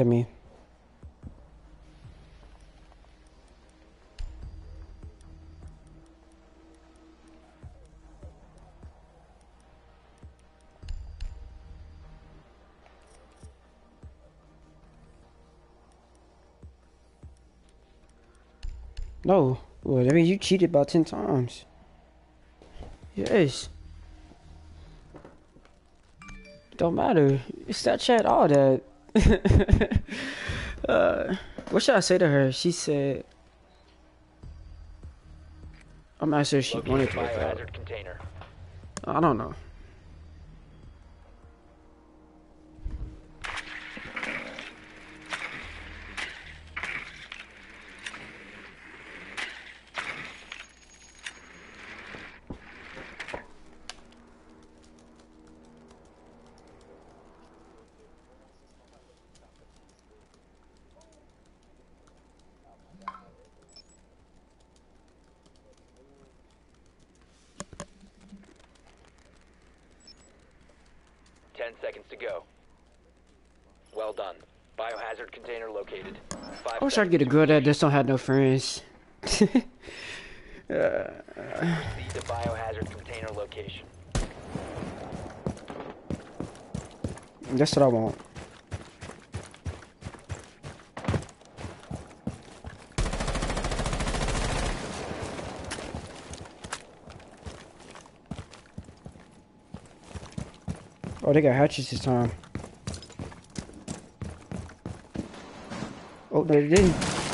Mean? No. Well, I mean, you cheated about 10 times. Yes. Don't matter. It's that chat all that. uh, what should I say to her? She said, I'm not sure she wanted to work out. biohazard container. I don't know. Ten seconds to go. Well done. Biohazard container located. Five I wish I could get a girl that just don't have no friends. proceed to biohazard container location. That's what I want. Oh, they got hatches this time. Oh, no,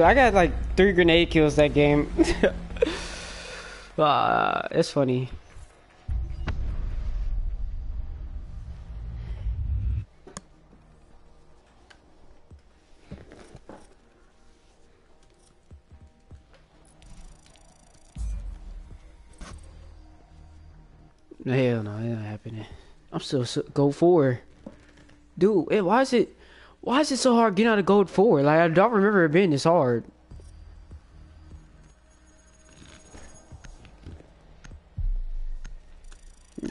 Dude, I got like three grenade kills that game. uh, it's funny. Hell no, it ain't happening. I'm still so, gold four, dude. Why is it? Why is it so hard getting out of gold four? Like I don't remember it being this hard.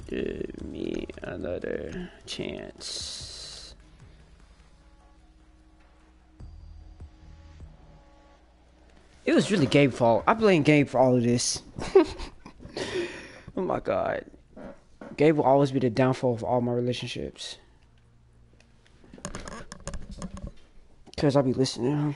Give me another chance. It was really Gabe fault. I blame Gabe for all of this. oh my god. Gabe will always be the downfall of all my relationships. Cause I'll be listening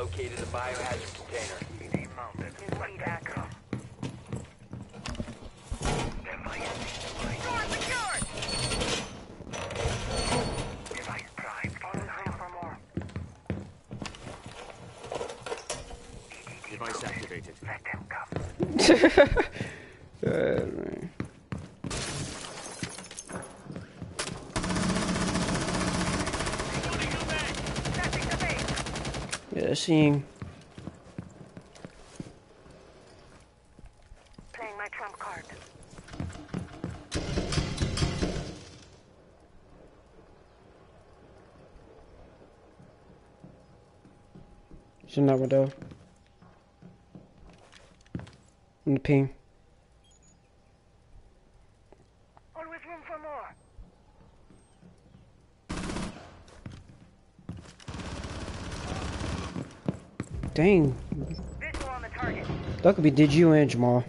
located the biohazard container. PD mounted. Indeed, Echo. Device deployed. Door secured! Device prime. Follow home for more. Device activated. Let them come. Uh, man. Setting the base. Yeah, seeing. Playing my trump card. She's in that window. In the ping. Always room for more. Dang, that could be Did and Jamal.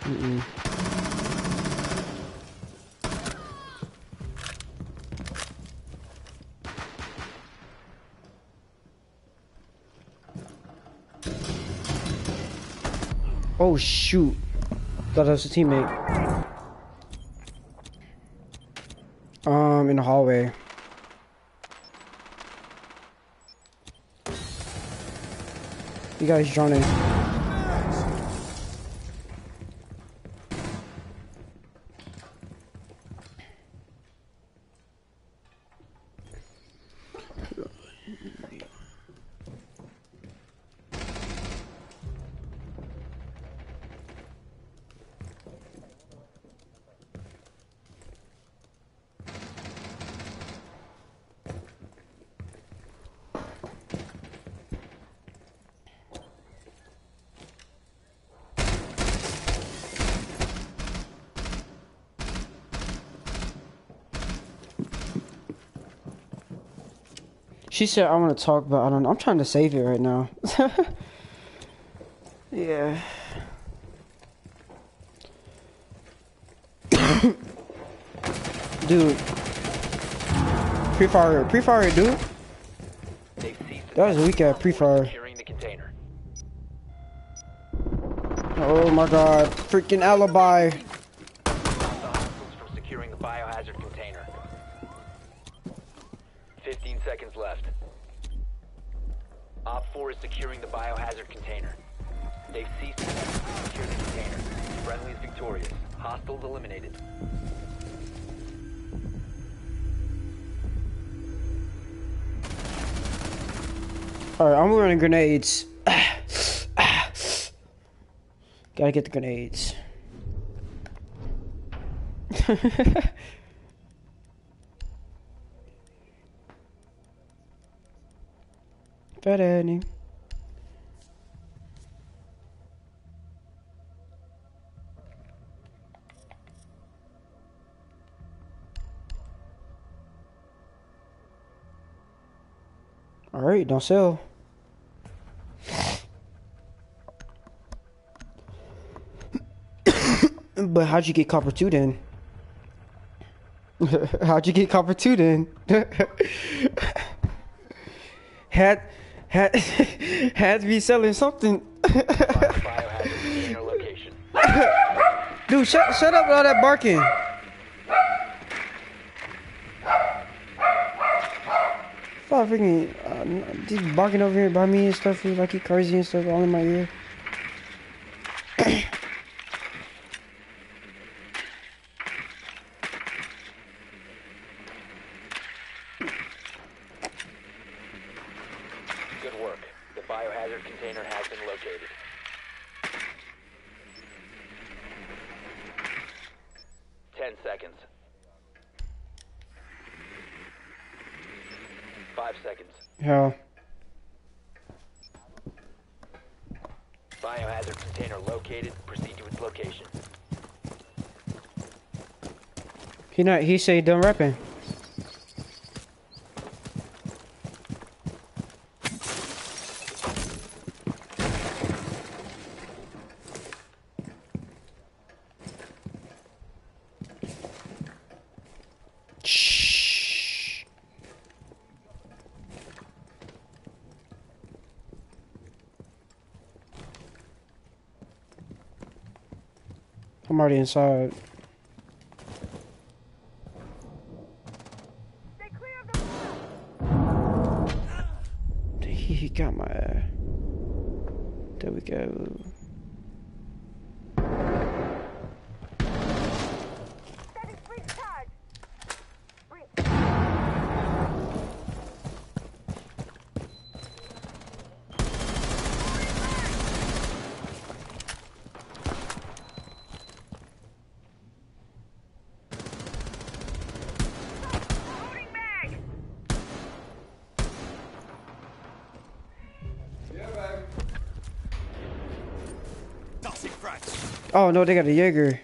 Mm-mm. Oh shoot! Thought that was a teammate. Um, in the hallway. You guys joining? She said I want to talk, but I don't know. I'm trying to save it right now. yeah. dude. Pre-fire, pre-fire, dude. That was a weak at pre-fire. Oh my god, freaking alibi. Alright, grenades. Gotta get the grenades. Fat ending. Alright, don't sell. But how'd you get copper two then? how'd you get copper two then? had had had to be selling something. Dude, shut shut up with all that barking. Fuck freaking uh, just barking over here by me and stuff like he crazy and stuff all in my ear. container has been located. Ten seconds. Five seconds. Yeah. Biohazard container located. Proceed to its location. He not. He say he done rapping. I'm already inside. Stay clear of the wall. He, he got my. uh, There we go. Setting breach charge. Breach. Loading mag. Tossing frats. Oh no, they got a Jaeger.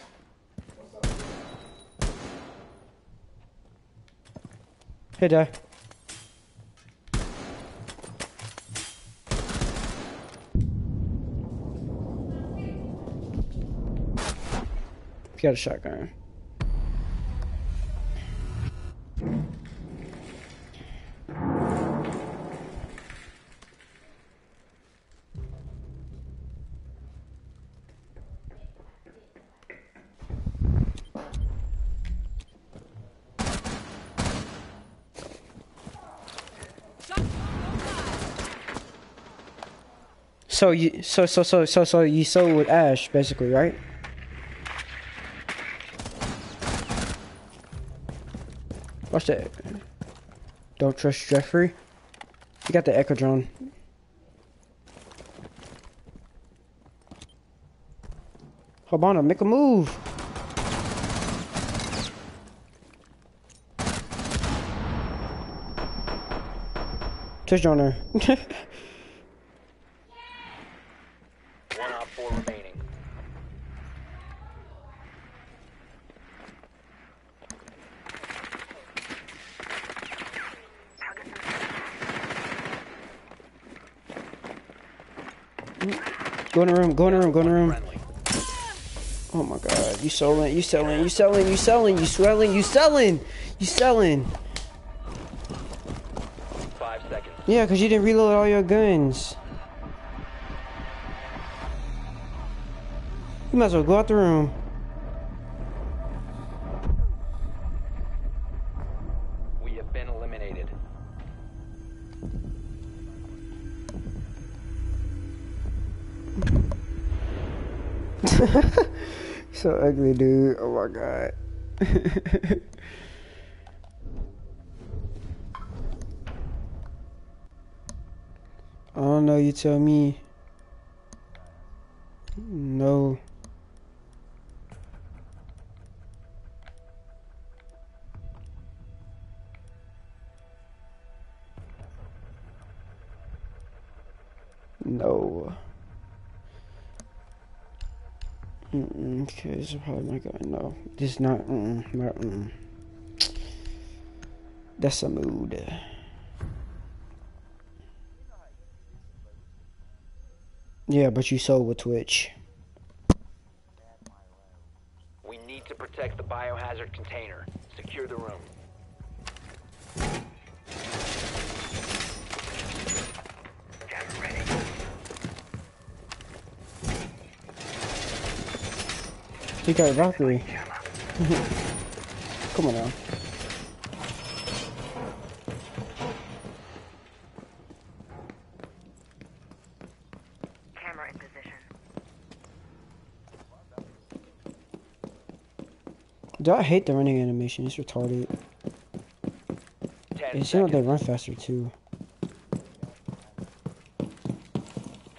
Hey, Dad. Got a shotgun. So you so so so so so you sold with Ash basically, right? Watch that. Don't trust Jeffrey. You got the Echo drone. Hibana, make a move. Touch on her. One op four remaining. Go in the room, go in the room, go in the room. Oh my god, you selling, you selling, you selling, you selling, you swelling, you selling, you selling. Five seconds. Yeah, because you didn't reload all your guns. You might as well go out the room. So ugly, dude. Oh my god. I don't know, you tell me. Okay, this is probably not going. No, this is not. Mm-mm, not mm. That's a mood. Yeah, but you sold with Twitch. We need to protect the biohazard container. Secure the room. He got Valkyrie. Come on now. Camera. Do I hate the running animation? It's retarded. Ten It seems like they run faster too.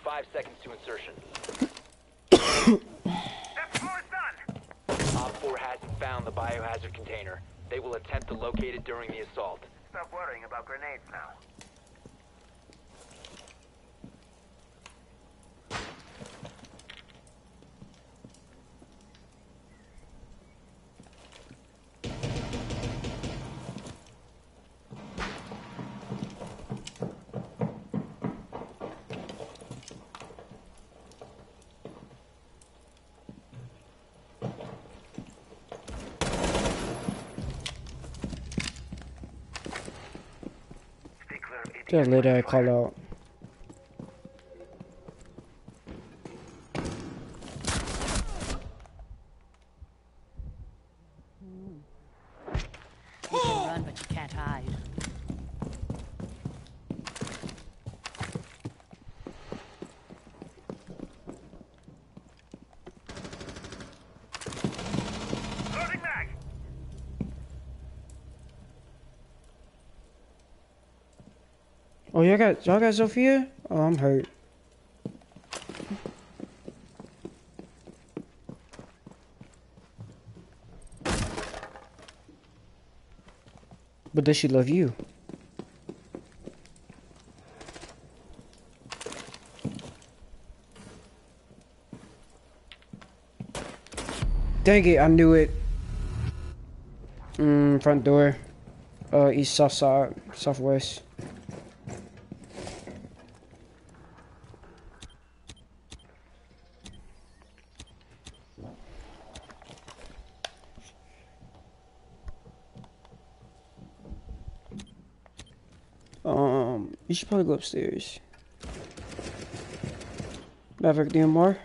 Five five seconds to insertion. Step four is done. OPFOR hasn't found the biohazard container. They will attempt to locate it during the assault. Stop worrying about grenades now. Just let that fire. call out. You can run, but you can't hide. Loading mag. Oh, y'all got y'all got Sophia? Oh, I'm hurt. But does she love you? Dang it, I knew it. Mm, front door. Uh, east, south side, southwest. Um, you should probably go upstairs. Maverick DMR.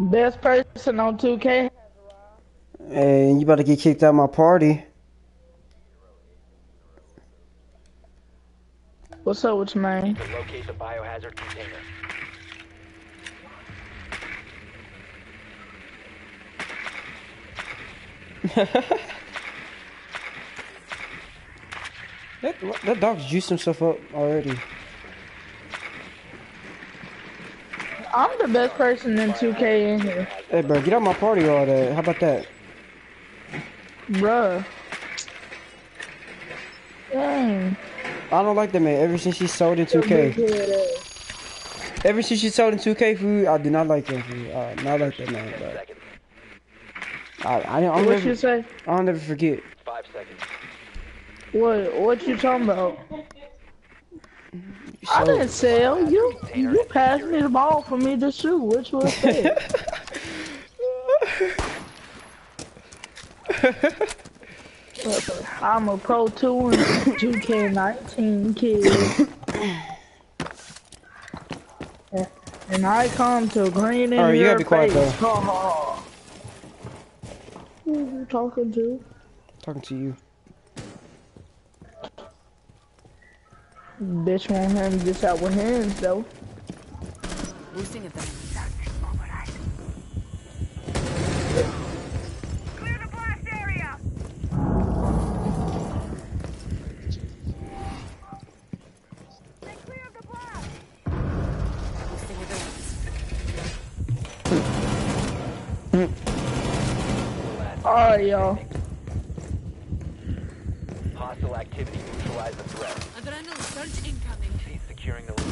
Best person on 2K. Hey, you about to get kicked out of my party. What's up with your man? Locate the biohazard container. That, that dog's juiced himself up already. I'm the best person in 2K in here. Hey, bro, get out my party all that. How about that? Bruh. Dang. I don't like that man. Ever since she sold in 2K. Ever since she sold in 2K food, I did not like that food. Uh, not like that man, bro. Seconds. I, I, I'll What never, you say? I'll never forget. Five seconds. What? What you talking about? I didn't sell. You you passed me the ball for me to shoot. Which was fair. I'm a Pro 2 and 2K19 kid. And I come to green in oh, Alright, you your gotta be quiet, face. though. Ha, ha, ha. Who you talking to? Talking to you. Bitch want him to get out with hands though. Boosting at Alright, y'all. Hostile activity neutralize the threat. Adrenaline surge incoming. Cease securing the lead.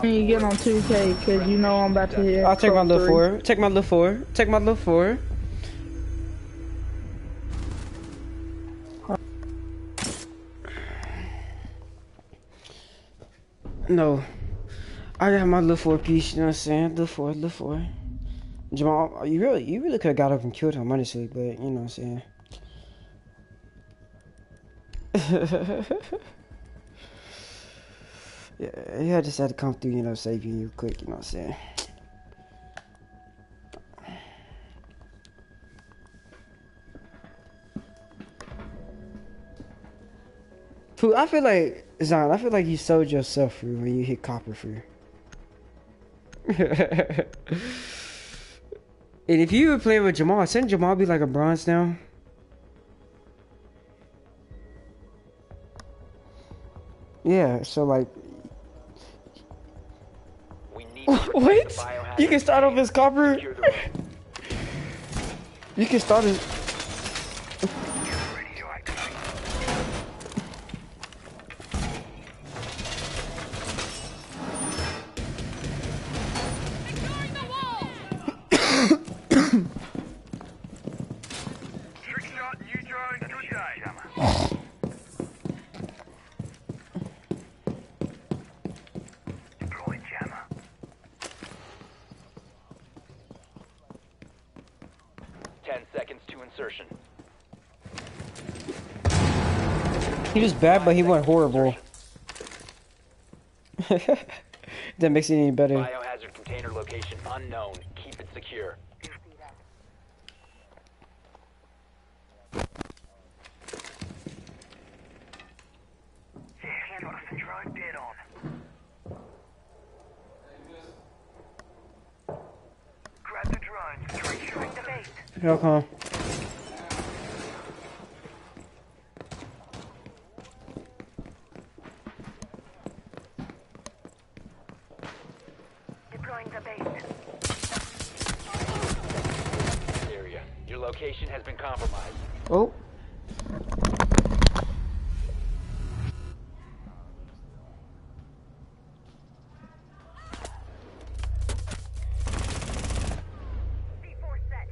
When you get on 2K, cause you know I'm about to hit. I'll take my little four. Take my little four. Take my little four. No. I got my little four piece, you know what I'm saying? Little four, little four. Jamal, you really you really could have got up and killed him, honestly, but you know what I'm saying. yeah, he had just had to come through, you know, save you quick, you know what I'm saying. Fool, I feel like Zion, I feel like you sold yourself free when you hit copper free. and if you were playing with Jamal, shouldn't Jamal be like a bronze now? Yeah, so like We need to protect the what? You can start off as copper. Secure the room. You can start as Ready to activate. Trick shot, new drone, good day. Deploy jammer. Ten seconds to insertion. he was bad, but he went horrible. that makes it any better. Biohazard container location unknown. Keep it secure. Yeah, Jonathan on. Grab the drones, securing the bait. Y'all come. Deploying the bait. Area. Your location has been compromised. Oh. C4 set.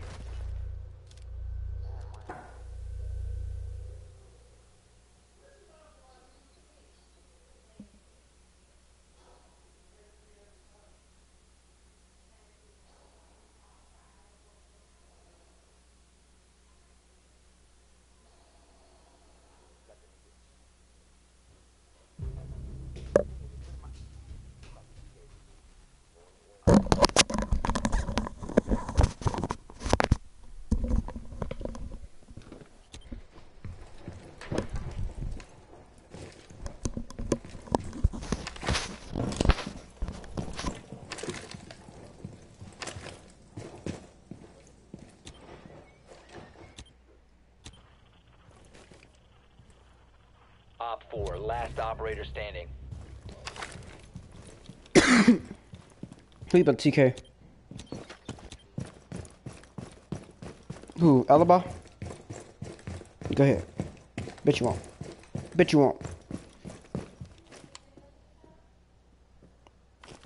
Op 4, last operator standing. Who you TK? Who? Alibi? Go ahead. Bet you won't. Bet you won't.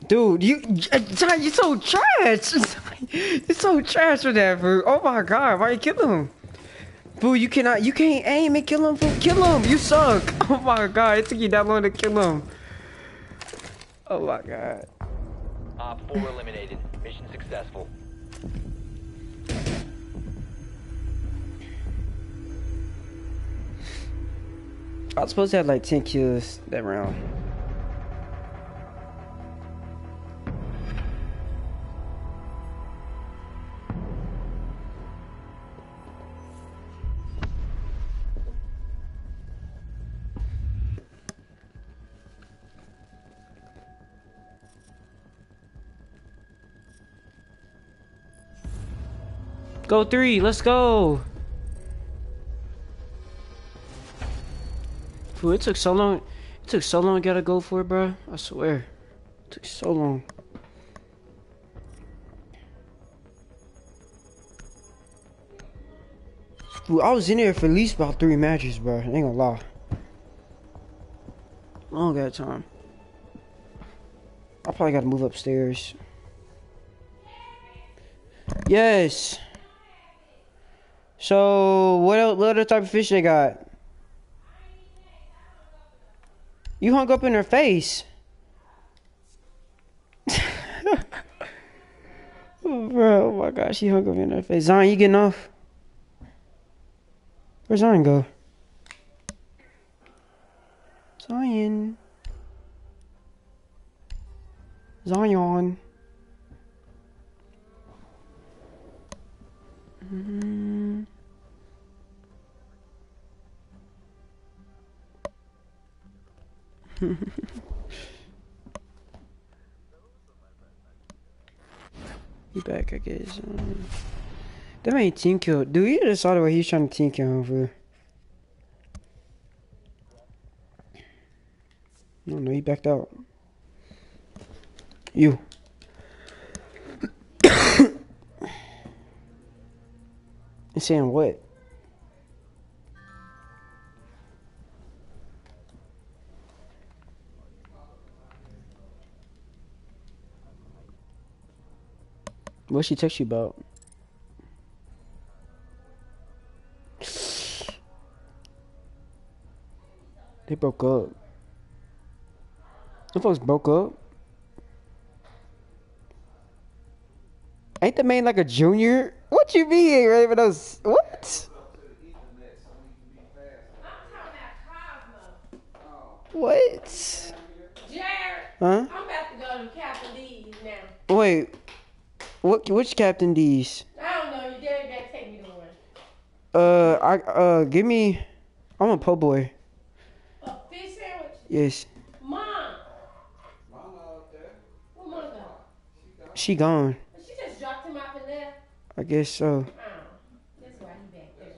Dude, you, uh, John, you so trash. You're so trash for that, bro. Oh my god, why are you kill him? Boo, you cannot, you can't aim and kill him. Fool. Kill him, you suck. Oh my god, it took you that long to kill him. Oh my god. Op 4 eliminated. Mission successful. I was supposed to have like 10 kills that round. Go three, let's go. Fool, it took so long. It took so long to get a go for it, bro. I swear. It took so long. Dude, I was in there for at least about three matches, bro. I ain't gonna lie. I don't got time. I probably gotta move upstairs. Yes. So what what other type of fish they got? You hung up in her face. oh, bro, oh my gosh, she hung up in her face. Zion, you getting off? Where's Zion go? Zion. Zion. Mm. he back, I guess. Um, that ain't team kill. Dude, you just saw the way he's trying to team kill for. No, no, he backed out. You. And saying what? What she text you about? They broke up. The folks broke up. Ain't the man like a junior? What you mean? Ain't ready for those? What? What? Jared, Huh? I'm about to go to Captain D's now. Wait. What? Which Captain D's? I don't know. Your daddy gotta take me to one. Uh, I uh, give me. I'm a po' boy. A fish sandwich? Yes. Mom. Where mom go? She gone. She just dropped him off and left. I guess so. Oh, that's why he back there.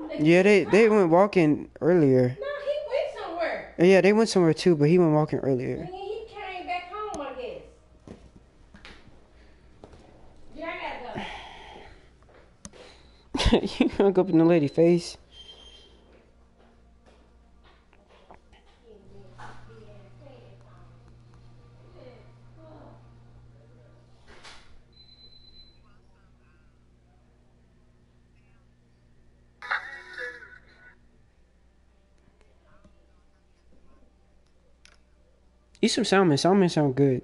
No, they- Yeah, they they went walking earlier. No, he went somewhere. Yeah, they went somewhere too, but he went walking earlier. And he came back home, I guess. Yeah, I gotta go. you hung up in the lady face. Eat some salmon. Salmon sound good.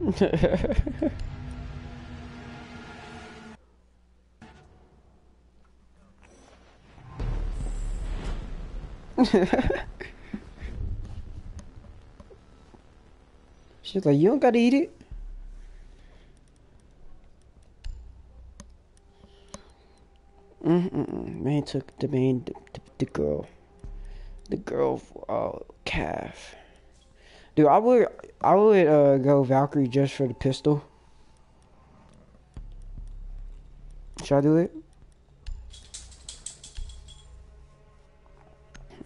She's like, you don't gotta eat it. Mm-mm. Man took the main, the, the, the girl, the girl, uh, Cav. Dude, I would, I would uh go Valkyrie just for the pistol. Should I do it?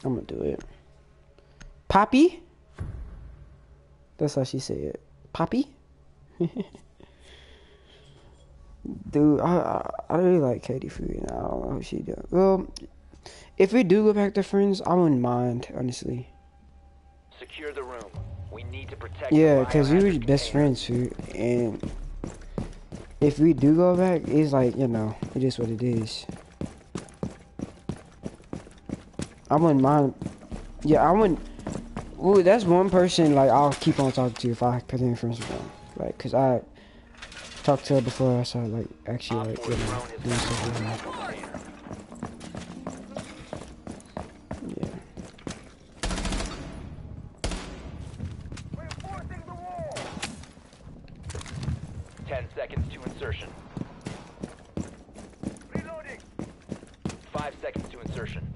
I'm gonna do it. Poppy? That's how she said it. Poppy? Dude, I, I I really like Katie Fury. and I don't know what she do. Well, if we do go back to friends, I wouldn't mind honestly. Secure the room. We need to protect. Yeah, cause we were best friends, Fu, and if we do go back, it's like you know, it is what it is. I wouldn't mind. Yeah, I wouldn't. Ooh, that's one person like I'll keep on talking to if I continue friends with them. Like, cause I talked to her before I started like actually like you know doing with her. Yeah. Ten seconds to insertion. Five seconds to insertion.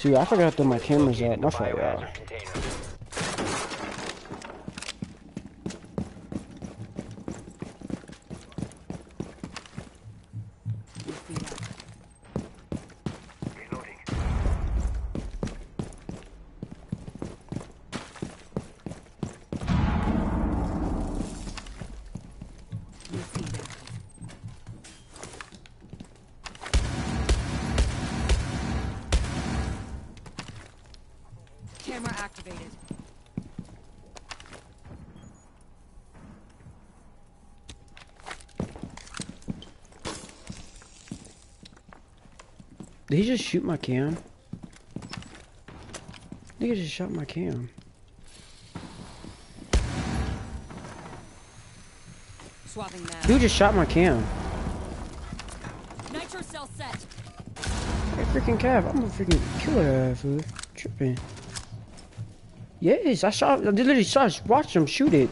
Shoot, I forgot to my cameras the My fault, he just shoot my cam? Nigga just shot my cam. Swapping now. Dude just shot my cam. Nitro cell set. Hey, freaking Cav, I'm gonna freaking kill her, fool. Tripping. Yes, I shot. I literally shot. Watch him shoot it.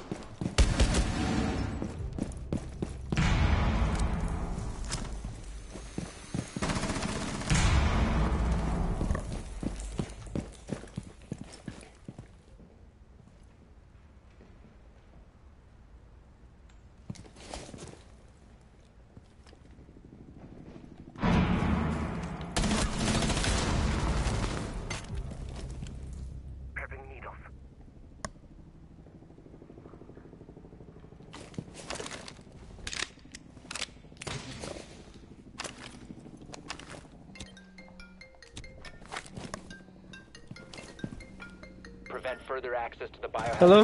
Hello?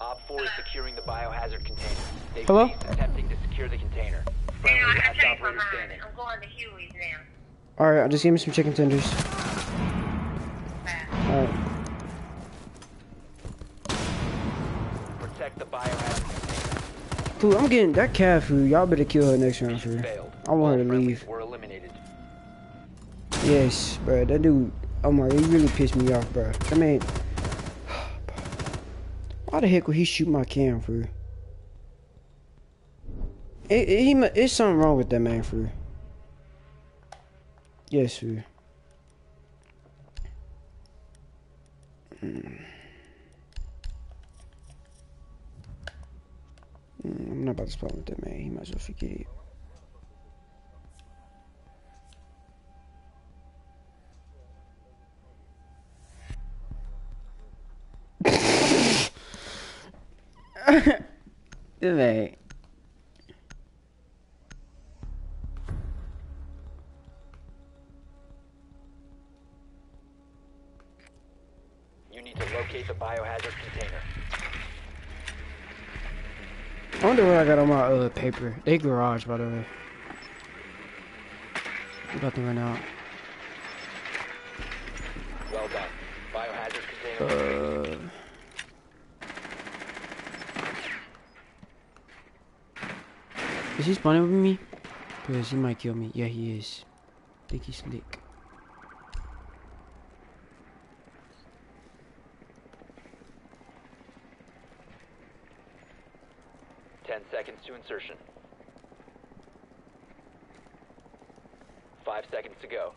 Op 4 is securing the biohazard container. They've Hello? attempting to secure the container. Friendly last operator standing. I'm going to Huey's now. Alright, I'll just give me some chicken tenders. Alright. Protect the biohazard container. Fool, I'm getting that cat food. Y'all better kill her next round, fool. Failed. I want her to leave. Yes, bro. That dude, oh my, he really pissed me off, bro. I mean, why the heck would he shoot my cam? It, it, he, it's something wrong with that man, fool. Yes, fool. Mm. Mm, I'm not about to spot with that man. He might as well forget it. Paper. They garage, by the way. I'm about to run out. Well done. Biohazard container. Uh, is he spawning with me? Because he might kill me. Yeah, he is. think he's slick. Ten seconds to insertion. Five seconds to go.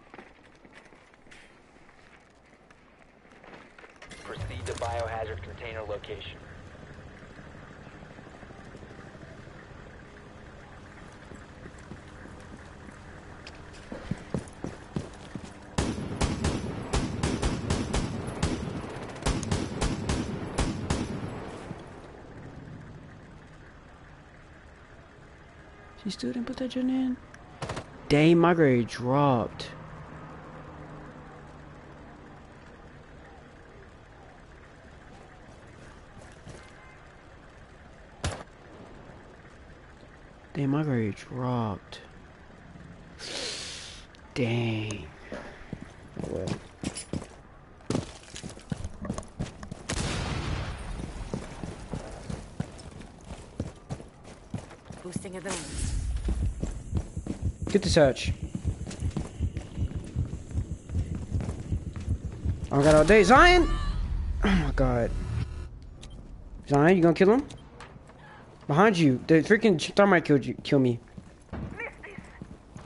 Proceed to biohazard container location. She still didn't put that gen in? Dang, my grade dropped. Dang, my grade dropped. Dang. Oh well. Boosting adrenaline. Get the search. I got all day. Zion! Oh my god. Zion, you gonna kill him? Behind you. The freaking thermite killed you. Kill me.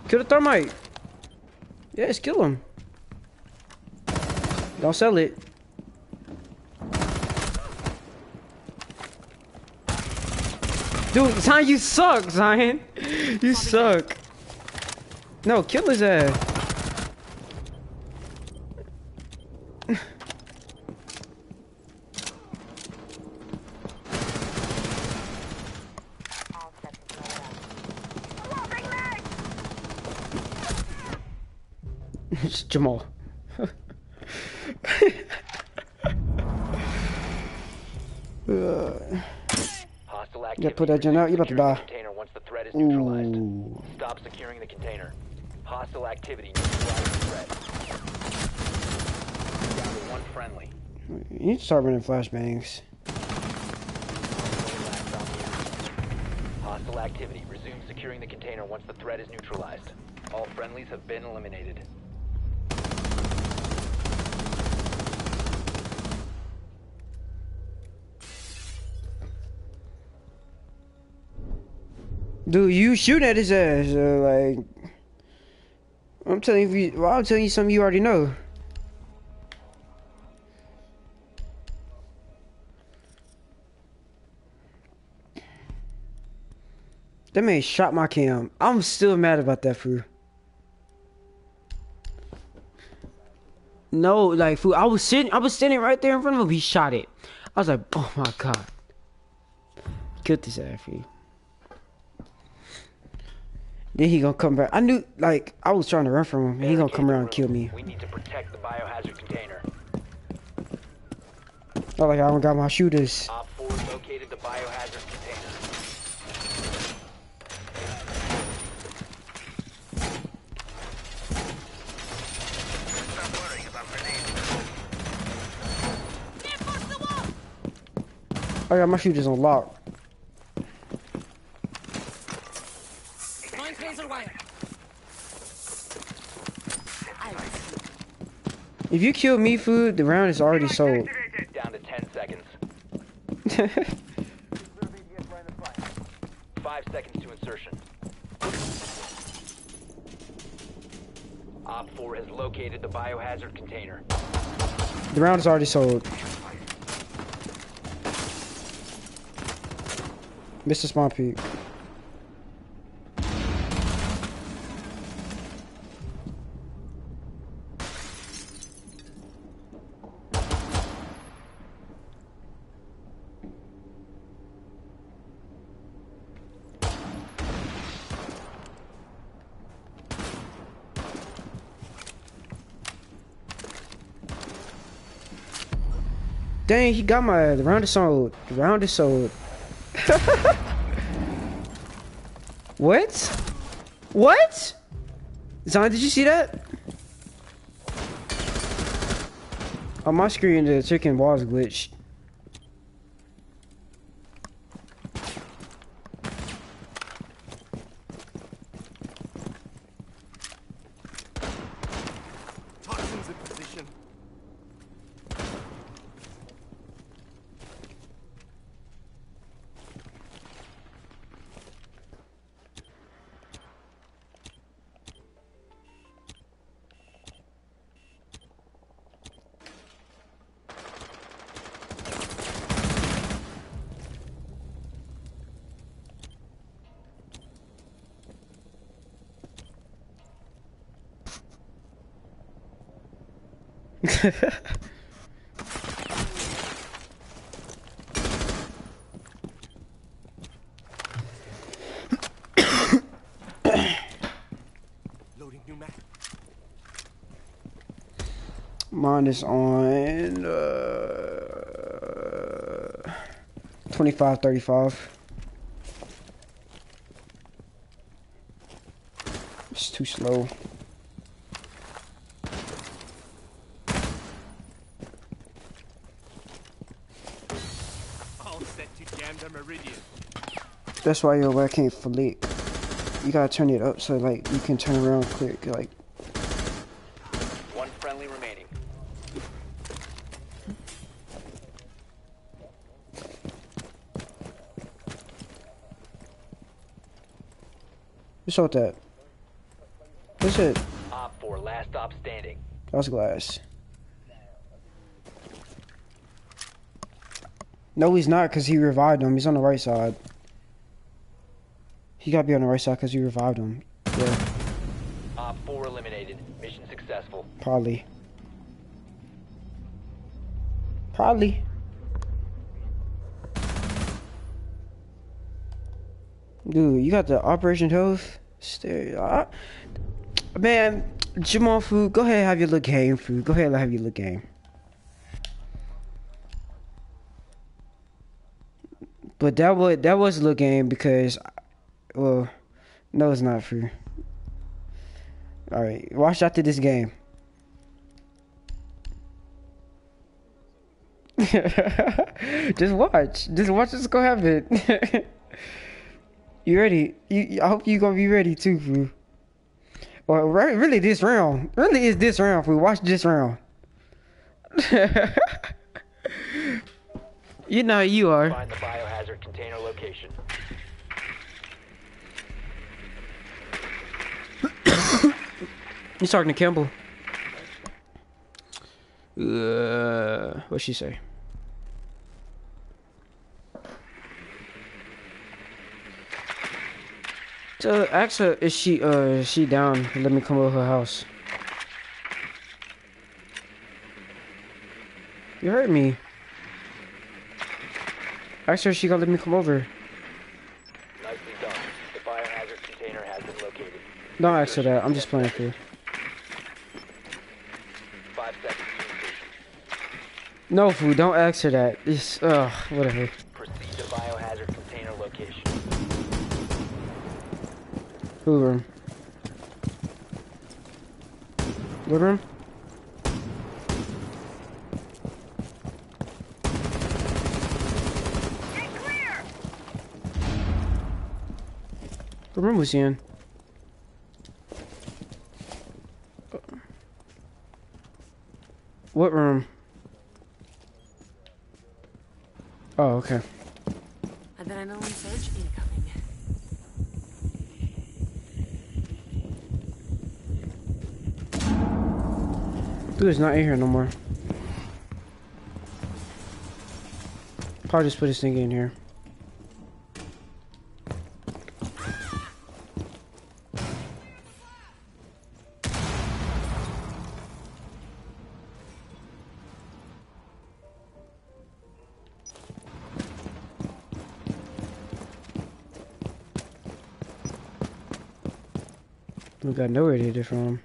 Kill the thermite. Yes, kill him. Don't sell it. Dude, Zion, you suck, Zion. You suck. No, kill his ass. It's Jamal. Uh, Yeah, put that gen out, you about to die. Once the threat is neutralized. Ooh. Stop securing the container. Hostile activity neutralize the threat. Down to one friendly. You need to start running flashbangs. Hostile activity. Resume securing the container once the threat is neutralized. All friendlies have been eliminated. Dude, you shooting at his ass. Uh, like, I'm telling you, well, I'm telling you something you already know. That man shot my cam. I'm still mad about that, fool. No, like, fool, I was sitting, I was standing right there in front of him. He shot it. I was like, oh my god. Killed this ass, fool. Then he gonna come back. I knew, like, I was trying to run from him. He gonna come around and kill me. We need to protect the biohazard container. Not like I don't got my shooters. Op 4 located the biohazard container. I got my shooters on lock. If you kill me, food, the round is already sold. Down to 10 seconds. Five seconds to insertion. Op 4 has located the biohazard container. The round is already sold. Mr. Spawn Peek. Dang, he got my the round is sold. The round is sold. what? What? Zion, did you see that? On my screen, the chicken was glitched. Toxins in position. Loading new map. Mine is on uh, 2535. It's too slow. All set to jam the meridian. That's why you're can't flick. You gotta turn it up so like you can turn around quick. Like One friendly remaining. up with that? What's it? Op 4, last stop standing. That's glass. No, he's not because he revived him. He's on the right side. He gotta be on the right side because he revived him. Yeah, Op 4 eliminated. Mission successful. probably. Probably. Dude, you got the Operation Health stereo. Man, Jamal Food, go ahead and have your little game, Food. Go ahead and have your little game. But that was that was a little game because Well, no, it's not free. All right, watch after this game. Just watch. Just watch what's gonna happen. you ready? You, I hope you gonna be ready too, fool. Or re- really this round. Really is this round, fool. Watch this round. you know you are. Find the biohazard container location. You talking to Kimball? Uh, what she say? So ask her is she uh is she down? Let me come over her house. You heard me. Ask her if she gonna let me come over. Nicely done. The biohazard container has been located. Don't ask her that. I'm just playing for you. Five seconds to insertion. No food. Don't ask her that. It's ugh whatever. Proceed to biohazard container location. Who room? What room? What room was he in? Uh, what room? Oh, okay. Adrenaline surge incoming. Dude is not in here no more. Probably just put his thing in here. We got nowhere to hit it from.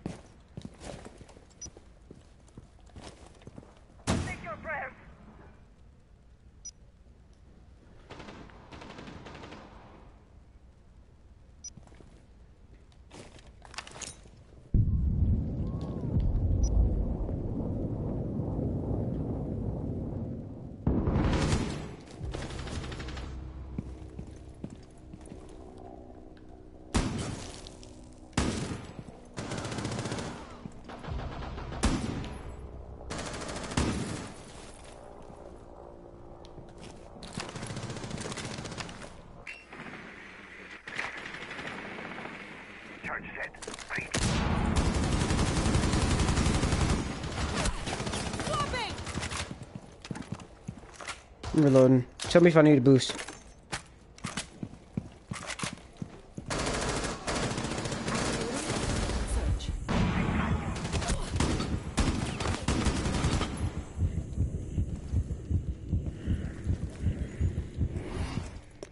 Tell me if I need a boost.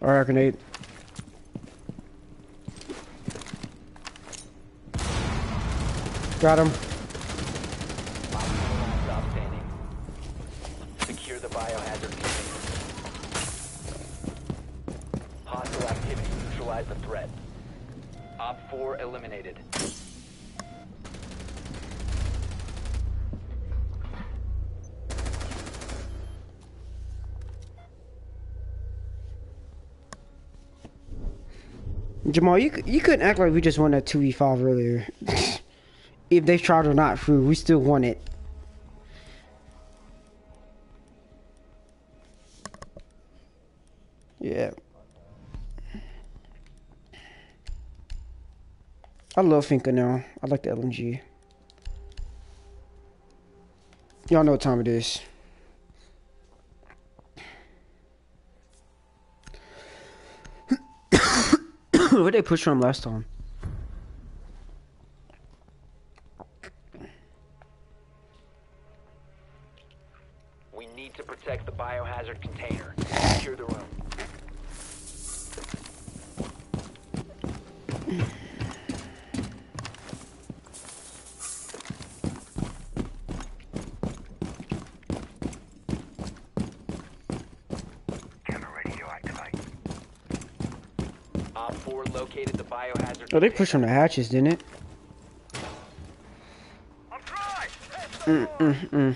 Alright, grenade. Got him. Stop standing. Secure the biohazard container. Hostile activity. Neutralize the threat. 4 eliminated. Jamal, you you couldn't act like we just won that two v five earlier. if they tried or not, fool, we still won it. Love Finka now. I like the LMG. Y'all know what time it is. Where did they push from last time? Oh, they pushed on the hatches, didn't it? Mm, mm, mm.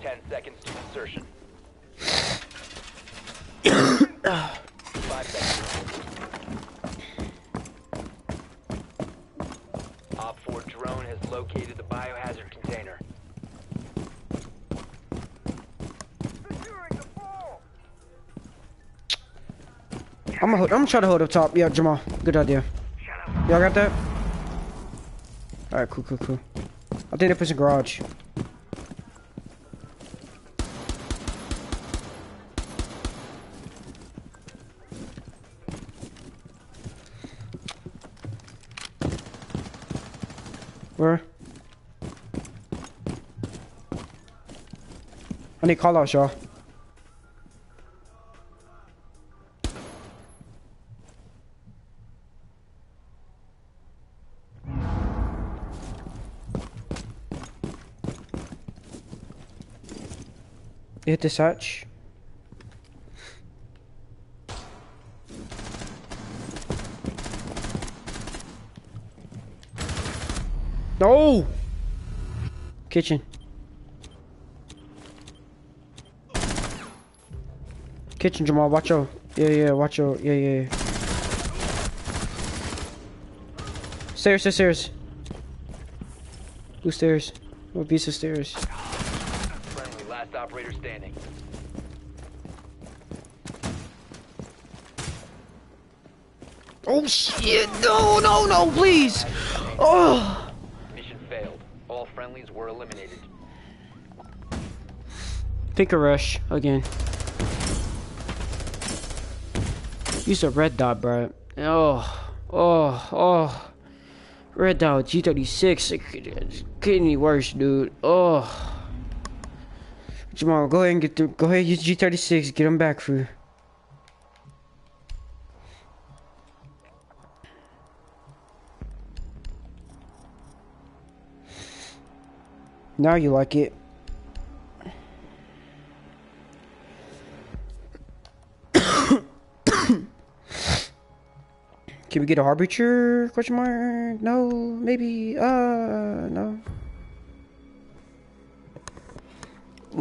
Ten seconds to insertion. Five seconds. Op 4 drone has located the biohazard container. I'm gonna, I'm gonna try to hold up top. Yeah, Jamal. Good idea. Y'all got that? Alright, cool, cool, cool. I think they put some garage. Where? I need call outs, y'all. Hit this hatch. No! Kitchen. Kitchen, Jamal, watch out. Yeah, yeah, watch out. Yeah, yeah, yeah. Stairs, stairs, stairs. Blue stairs. What piece of stairs? Friendly, last operator standing. No, no, no, please! Oh! Mission failed. All friendlies were eliminated. Pick a rush again. Use a red dot, bro. Oh, oh, oh. Red dot G36. It could- It's getting any worse, dude. Oh. Jamal, go ahead and get through. Go ahead, use G36. Get him back for. Now you like it. Can we get a harbinger? Question mark? No, maybe. Uh, no.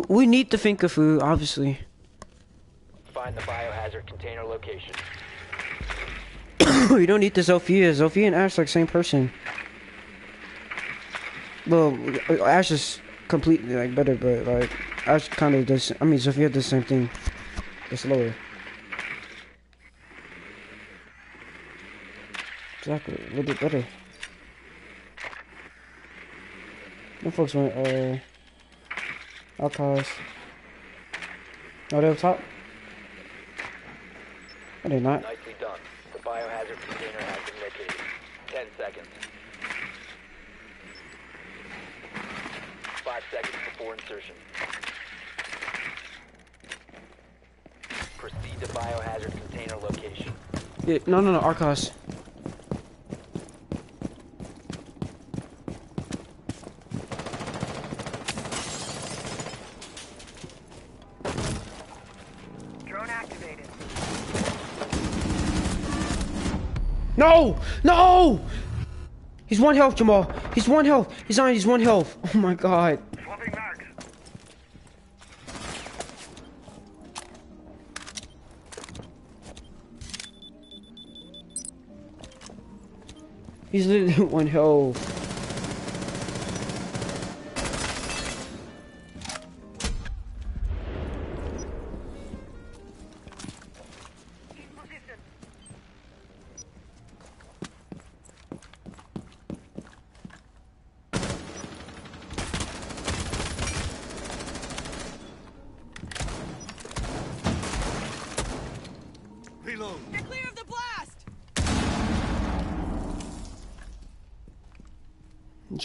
We need to think of food, obviously. Find the biohazard container location. we don't need the Zofia. Zofia and Ash are like same person. Well, Ash is completely like better, but like Ash kind of does. I mean, Zofia does the same thing. It's lower. Exactly, a little bit better. Them folks went uh outcast. Oh, they up top. No, they're not. Nicely done. The biohazard container has been located. Ten seconds. Five seconds before insertion. Proceed to biohazard container location. Yeah, no, no, no, Arcos. Drone activated. No! No! He's one health, Jamal. He's one health. He's on. He's one health. Oh my god. He's literally one health.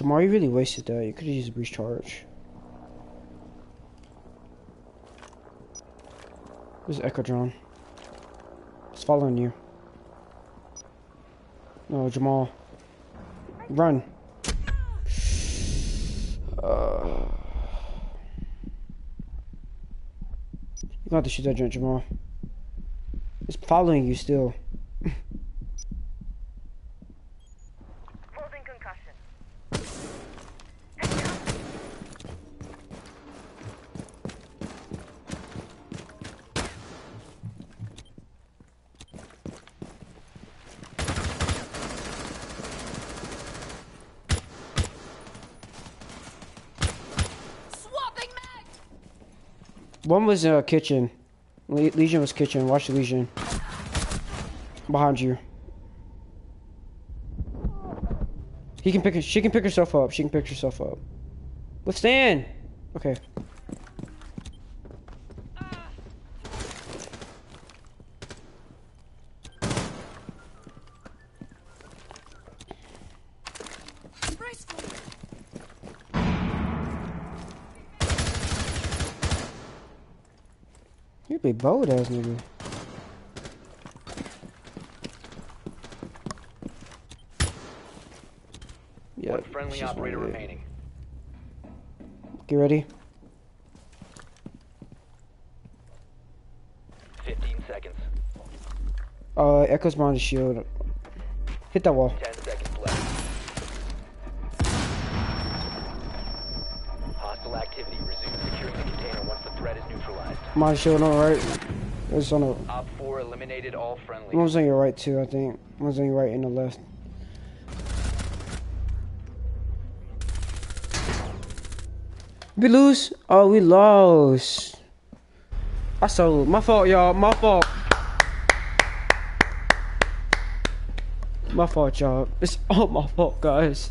Jamal, you really wasted that. You could have used breach charge. Where's Echo drone? It's following you. No, Jamal. Run. Uh, You have to shoot that joint, Jamal. It's following you still. Holding concussion. Swapping mag! One was uh, kitchen. Le- Lesion was kitchen. Watch the Lesion. Behind you. He can pick. She can pick herself up. She can pick herself up. Withstand. Okay. Brace for me. You be bold ass nigga. Yeah. One friendly operator right remaining. Get ready. 15 seconds. Uh, echoes behind the shield. Hit that wall. 10 the shield on right. It's on the. Op 4 eliminated all friendly. One's on your right too, I think. One's on your right and the left. We lose? Oh, we lost. I sold. My fault, y'all. My fault. My fault, y'all. It's all my fault, guys.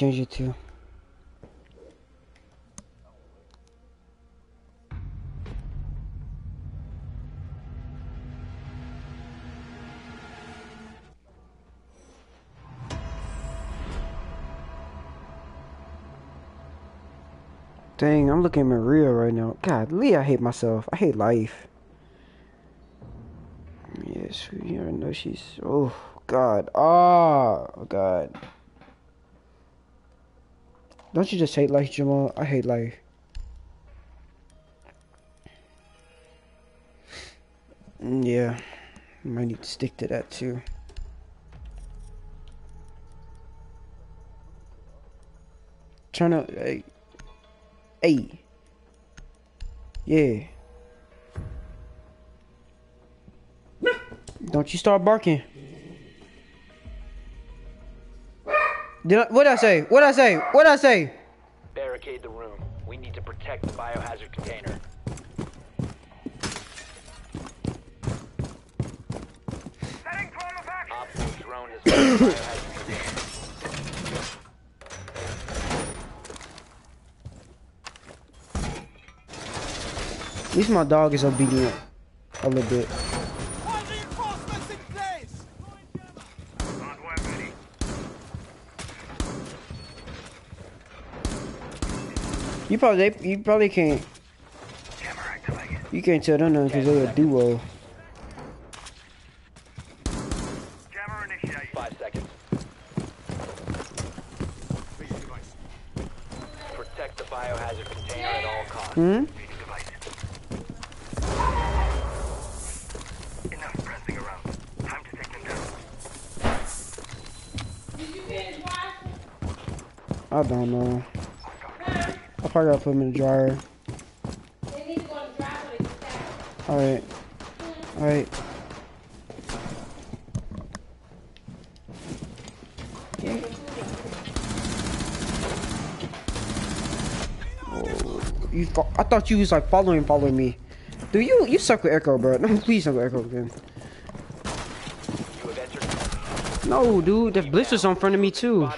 It to? Dang, I'm looking at Maria right now. God, Lee, I hate myself. I hate life. Yes, you know she's. Oh, God. Ah, Oh, God. Don't you just hate life, Jamal? I hate life. Mm, Yeah. Might need to stick to that too. Turn up. Hey. Hey. Yeah. Don't you start barking. Did I, what I say? What I say? What I say? Barricade the room. We need to protect the biohazard container. OPFOR drone has found the biohazard container. At least my dog is obedient. A little bit. You probably you probably can't. You can't tell them nothing because they're a duo. Five seconds. Hmm? Protect the biohazard container at all costs. Hmm? Enough prancing around. Time to take them down. I don't know. Huh? I probably gotta put them in the dryer. They need to go to dry when they get. Alright. Alright. Oh, You, fo- I thought you was like following, following me. Dude, you you suck with Echo, bro. No, please don't go Echo again. You have entered No, dude, the blister's on front of me too.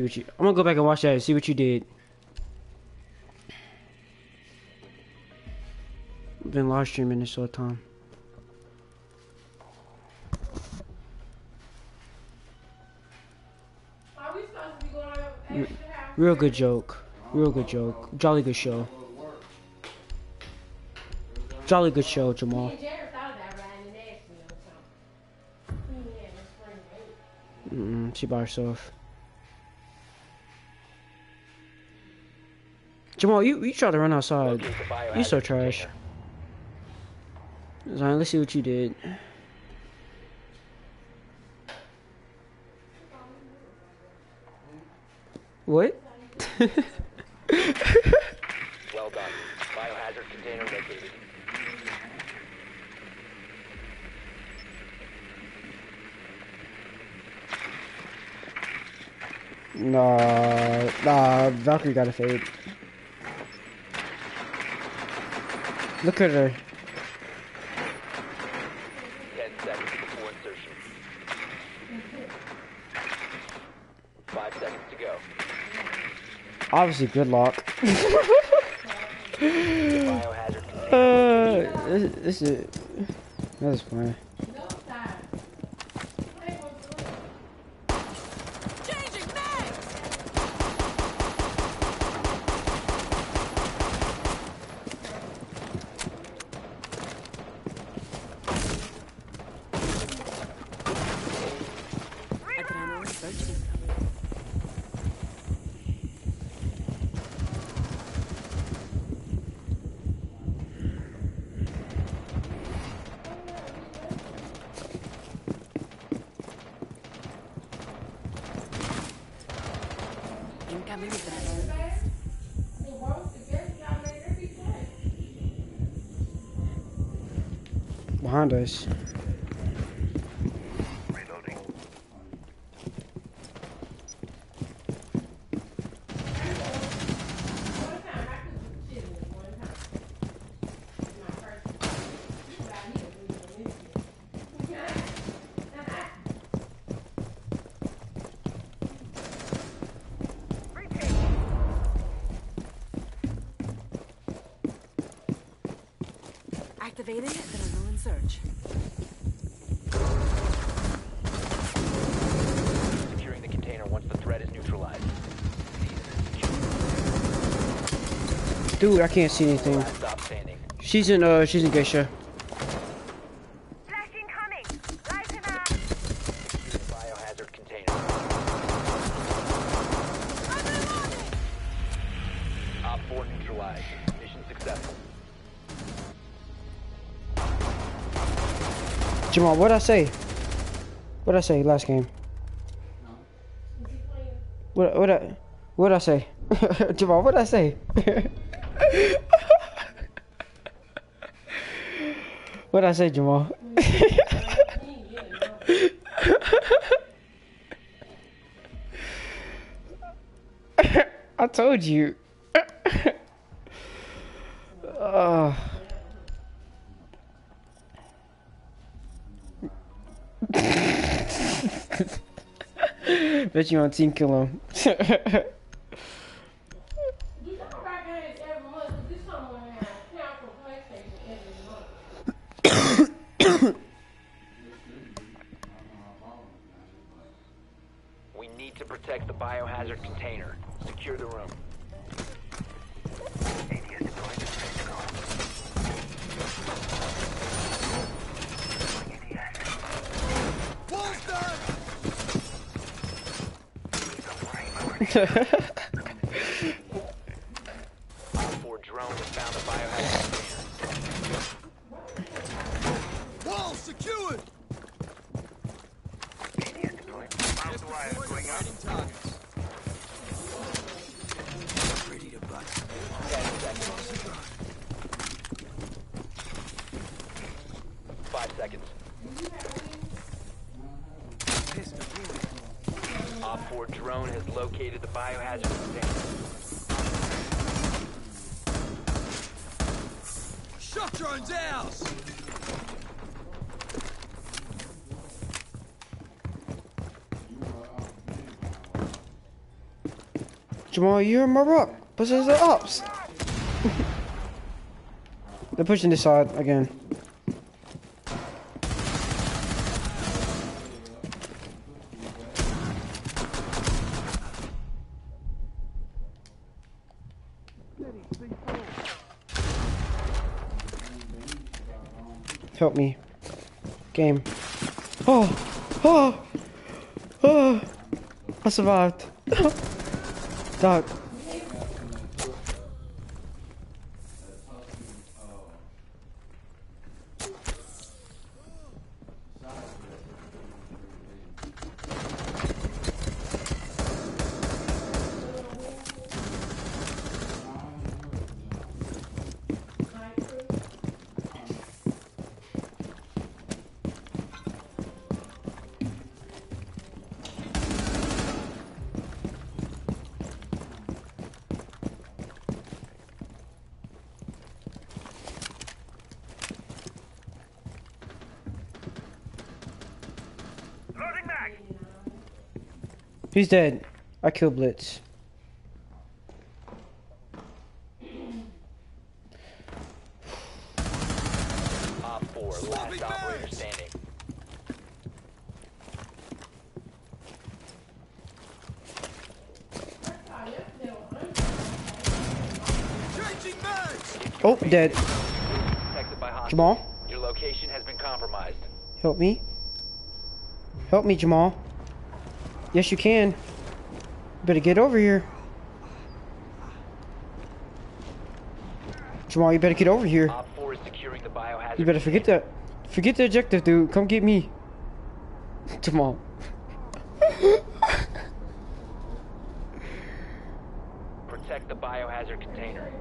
See what you. I'm gonna go back and watch that and see what you did. Been live streaming this whole time. Real good joke. Real good joke. Jolly good show. Jolly good show, Jamal. Me and Jared thought about Jamal, you you tried to run outside. Locate the biohazard You so trash. container. Zion, let's see what you did. What? Well done. Biohazard container located. nah, nah, Valkyrie got a fade. Look at her. 10 seconds before insertion. 5 seconds to go. Obviously, good luck. Uh, this, this is. That's fine. No time. Changing mag! Adrenaline surge incoming. Incoming adrenaline. The worst, the best y'all made every time. Behind I can't see anything. She's in, uh, she's in Geisha. Jamal, what'd I say? What'd I say last game? What what I what I say? Jamal, what I say? what'd I say, Jamal? I told you. uh. Bet you on team kill him. You come back in every month, 'cause this someone has account for PlayStation every month. We need to protect the biohazard container. Secure the room. Op 4 drone has found the biohazard container. Wall secured! Ready to bust. Five seconds. Op 4 drone has located the biohazard container. Shot drone's ours! Jamal, you're my rock. But there's the ups. They're pushing this side again. Help me. Game. Oh! Oh! Oh! I survived. Dog. Loading mag. He's dead. I killed Blitz. Op 4, last operator standing. Oh, dead. Detected by hostiles. Jamal, Your location has been compromised. help me. Help me, Jamal. Yes, you can. Better get over here. Jamal, you better get over here. Op 4 is securing the biohazard You better forget that. Forget the objective, dude. Come get me. Jamal. Protect the biohazard container.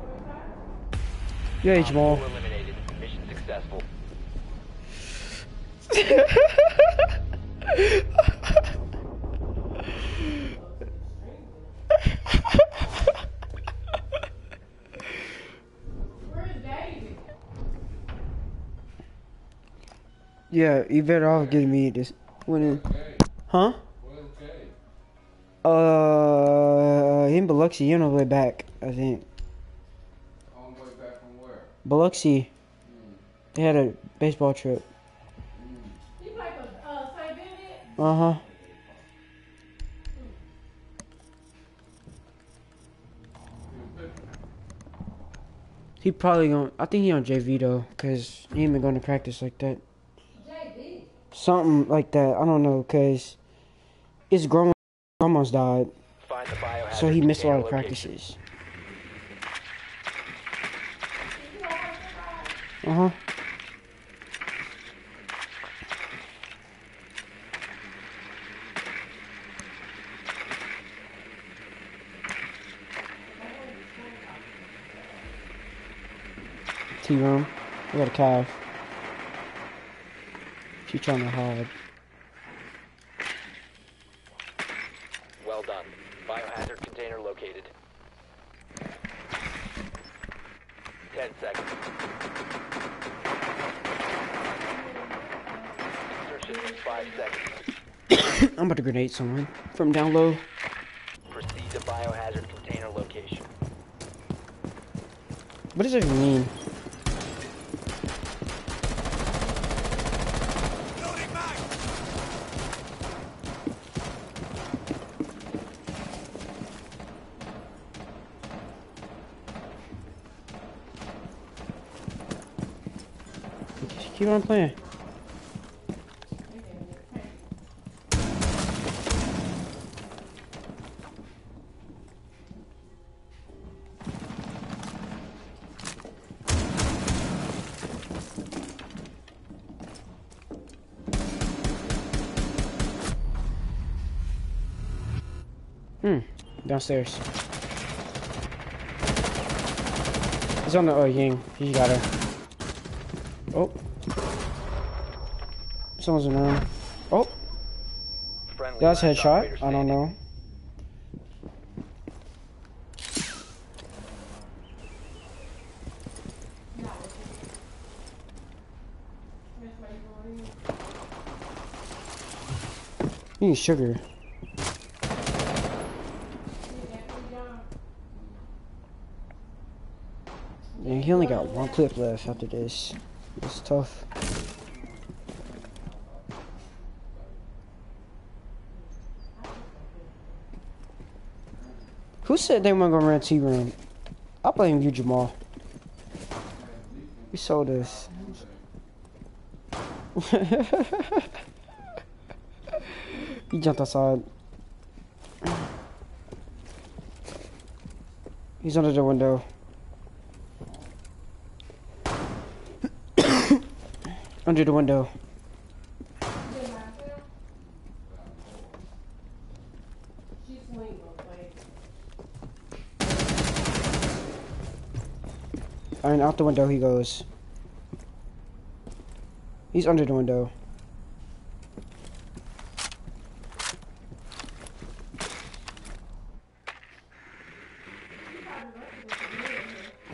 Yay, Op Jamal. 4 eliminated. Mission successful. Where's David? Yeah, you better off getting me this winning. Huh? Uh, in Biloxi, on the way back, I think. On the way back from where? Biloxi. They had a baseball trip. You play for uh, St. Benedict? Uh huh. He probably gonna. I think he on JV though, cause he ain't been going to practice like that something like that. I don't know, cause his grandma almost died, so he missed a lot of practices. Uh huh. T room. We got a Cav. She trying to hide. Well done. Biohazard container located. Ten seconds. Insertion in five seconds. I'm about to grenade someone from down low. Proceed to biohazard container location. What does that even mean? Keep on playing. Hmm. Downstairs. He's on the oh Ying. He got her. Oh. Someone's in the room. Oh. Friendly That's headshot. I don't know. You need sugar. Yeah, he only got one clip left after this. It's tough. Who said they weren't gonna run T room? I blame you, Jamal. You sold us. he jumped outside. He's under the window. under the window. And out the window he goes. He's under the window.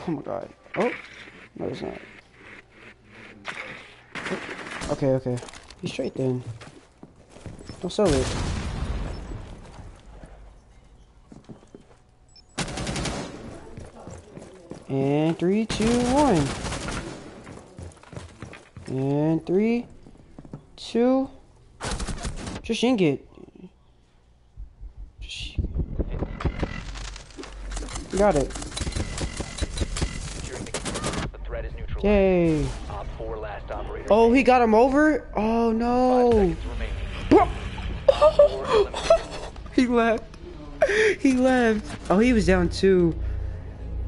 Oh my god. Oh, no, it's not. Okay, okay. He's straight then. Don't sell it. Three, two, one. And three, two. Just yank it. Got it. Yay. Op 4 last operator. Oh, he got him over? Oh no. He left. He left. Oh, he was down two.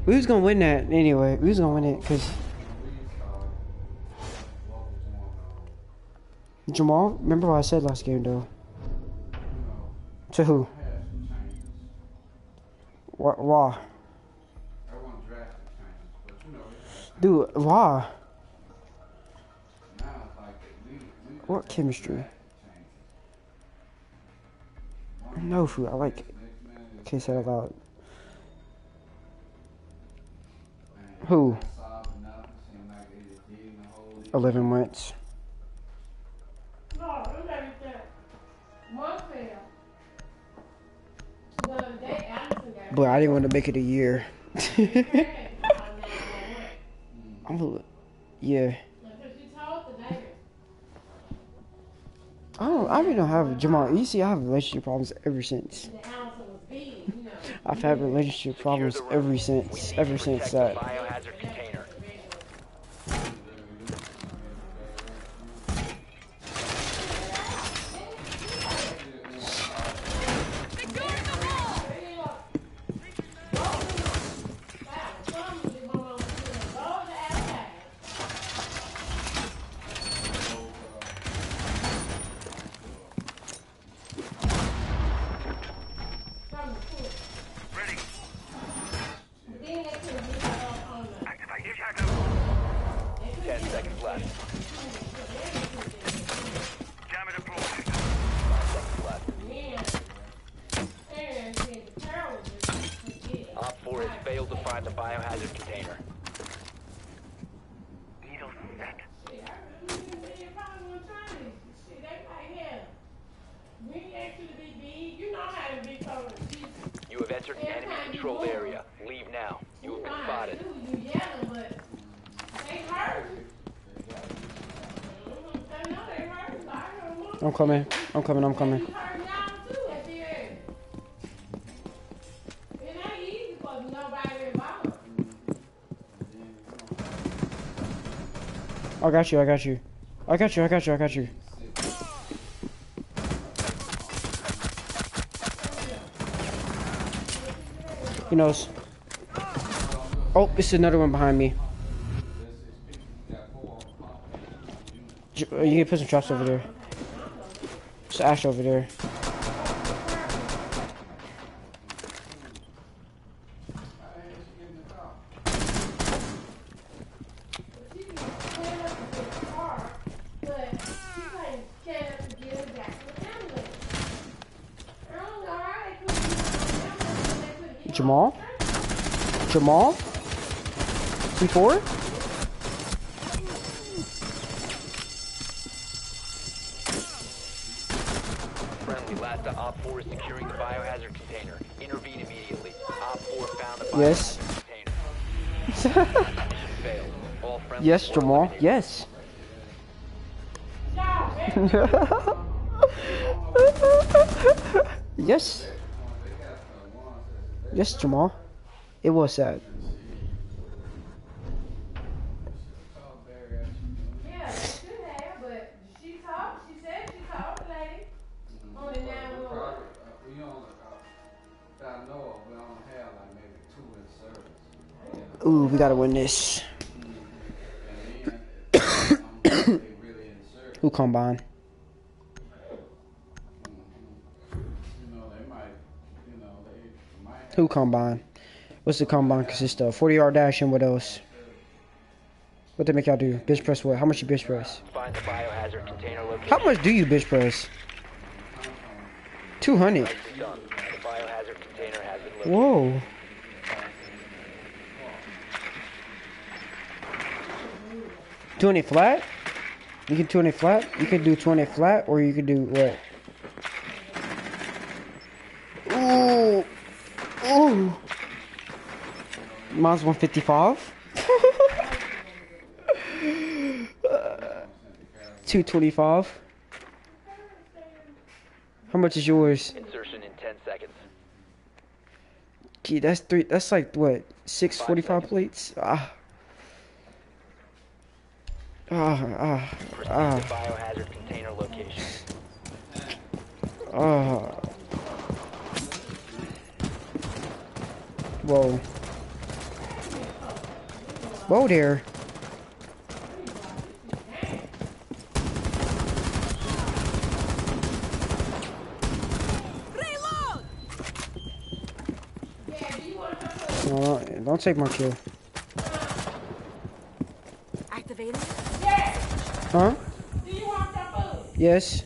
We was gonna win that anyway. We was gonna win it because Jamal. Remember what I said last game though. To who? Why? Why? Dude, why? What chemistry? No food. I like. Okay, say it out. Who? Eleven months. No, look at that. One fail. The day Anderson But I didn't want to make it a year. I'm a, yeah. I don't. I really don't have Jamal. You see, I have relationship problems ever since. I've had relationship problems ever since. Ever since that. Coming. I'm coming. I'm coming. I got you. I got you. I got you. I got you. I got you. He knows. Oh, it's another one behind me. Uh, You can put some traps over there. There's ash over there. Jamal? Jamal? C4? Yes, Jamal. Yes. yes. Yes, Jamal. It was sad. Ooh, we gotta win this. Who combine? Who combine? What's the combine consist of? 40 yard dash and what else? What they make y'all do? Bench press what? How much you bench press? Find the biohazard container location. How much do you bench press? 200. Done. The biohazard container has been located. Whoa. Twenty flat? You can twenty flat. You can do twenty flat, or you can do what? Ooh, ooh. Mine's one fifty five. Two twenty five. How much is yours? Insertion in 10 seconds. Gee, that's three. That's like what? Six forty-five plates. Ah. Ah, ah, Proceed to ah, biohazard container location. ah. Whoa. Whoa there. No, don't- don't take my kill. Huh? Do you want apples? Yes.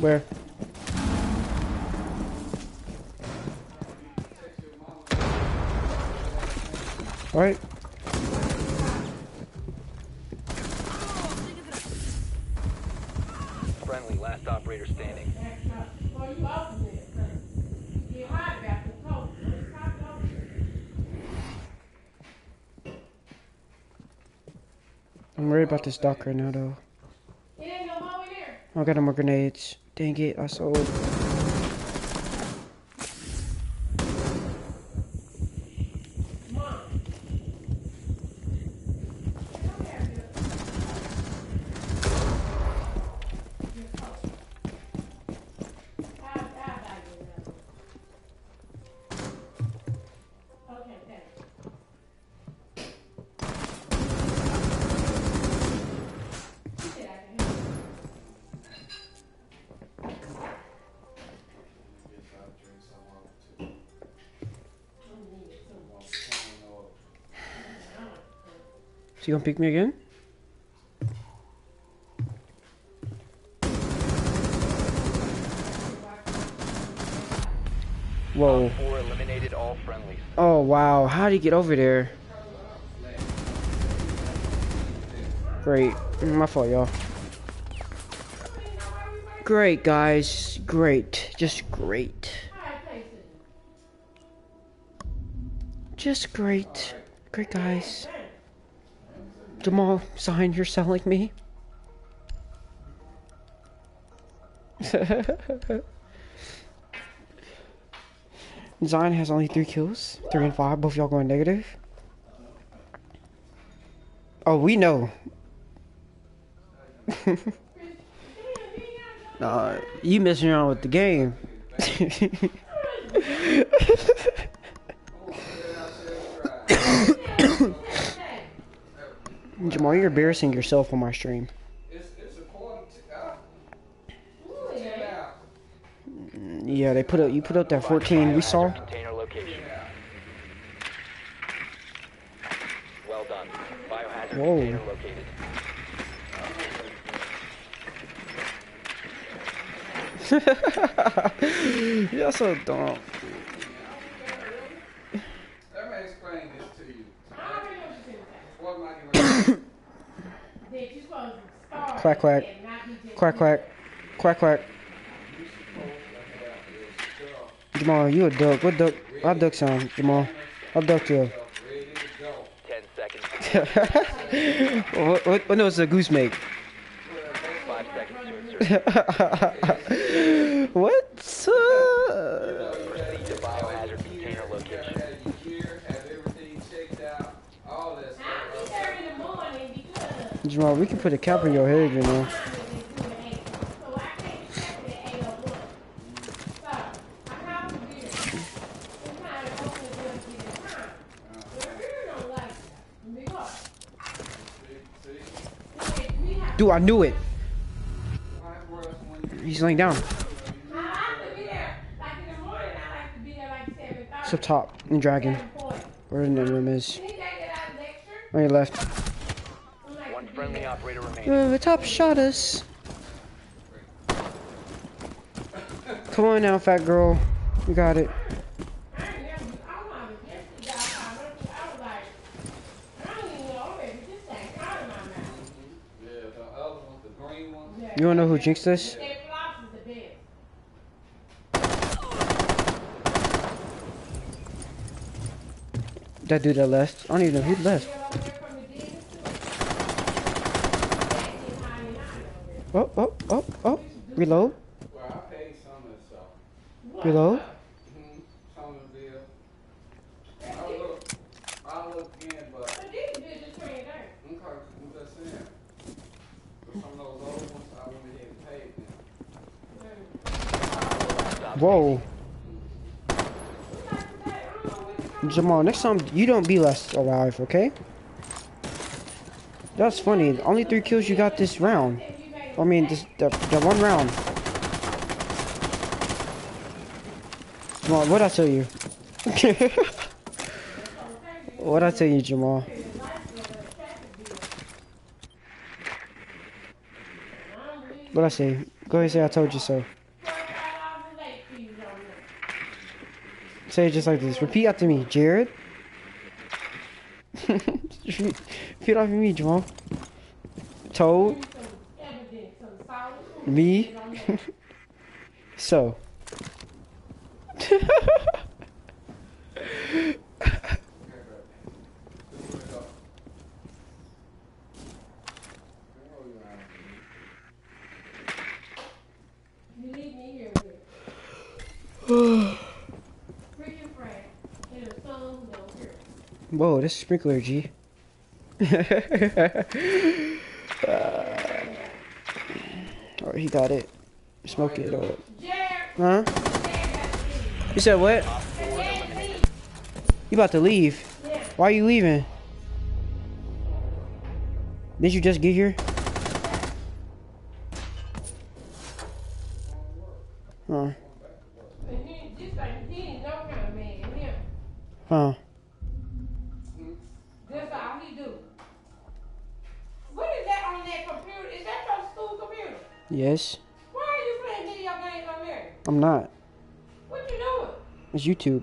Where? All right. Friendly, last operator standing. I'm worried about this dock right now, though. I got no more grenades. Dang it, I sold. Pick me again? Whoa. Eliminated all friendlies. Oh wow, how did he get over there? Great. Mm, my fault, y'all. Great, guys. Great. Just great. Just great. Great, guys. Jamal, sign, you're selling me. Zion has only three kills. Three and five. Both y'all going negative. Oh, we know. nah, you messing around with the game. Jamal, you're embarrassing yourself on my stream. Mm, Yeah, they put up. You put up that 14 we saw. Well done. Biohazard Whoa. container located. You're so dumb. Let me explain this to you. What am I getting Quack quack. Quack quack. Quack quack. Jamal, you a duck. What duck? I duck sound, Jamal. I duck you. What, what, what does a goose make? What? Proceed to biohazard container location. Jamal, we can put a cap on your head, you know. Dude, I knew it. He's laying down. It's up top in Dragon. Where the room is. On your left. The top shot us. Come on now, fat girl. You got it. You wanna know who jinxed this? That dude that left. I don't even know who left. Oh, oh, oh, Reload. Well, I paid some of this stuff. Reload. Mm-hmm. Some of the bill. I look, I look again, but. Okay, I'm just saying. But some of those old ones, I went ahead and paid them. Whoa. Jamal, next time you don't be last alive, okay? That's funny. Only three kills you got this round. I mean, this the, the one round. Jamal, what'd I tell you? what'd I tell you, Jamal? What'd I say? Go ahead and say I told you so. Say it just like this. Repeat after me, Jared. Repeat repeat after me, Jamal. Told. Me. so. Whoa, this is sprinkler, G. oh, he got it. Smoke it up. Huh? You said what? You about to leave? Why are you leaving? Did you just get here? YouTube.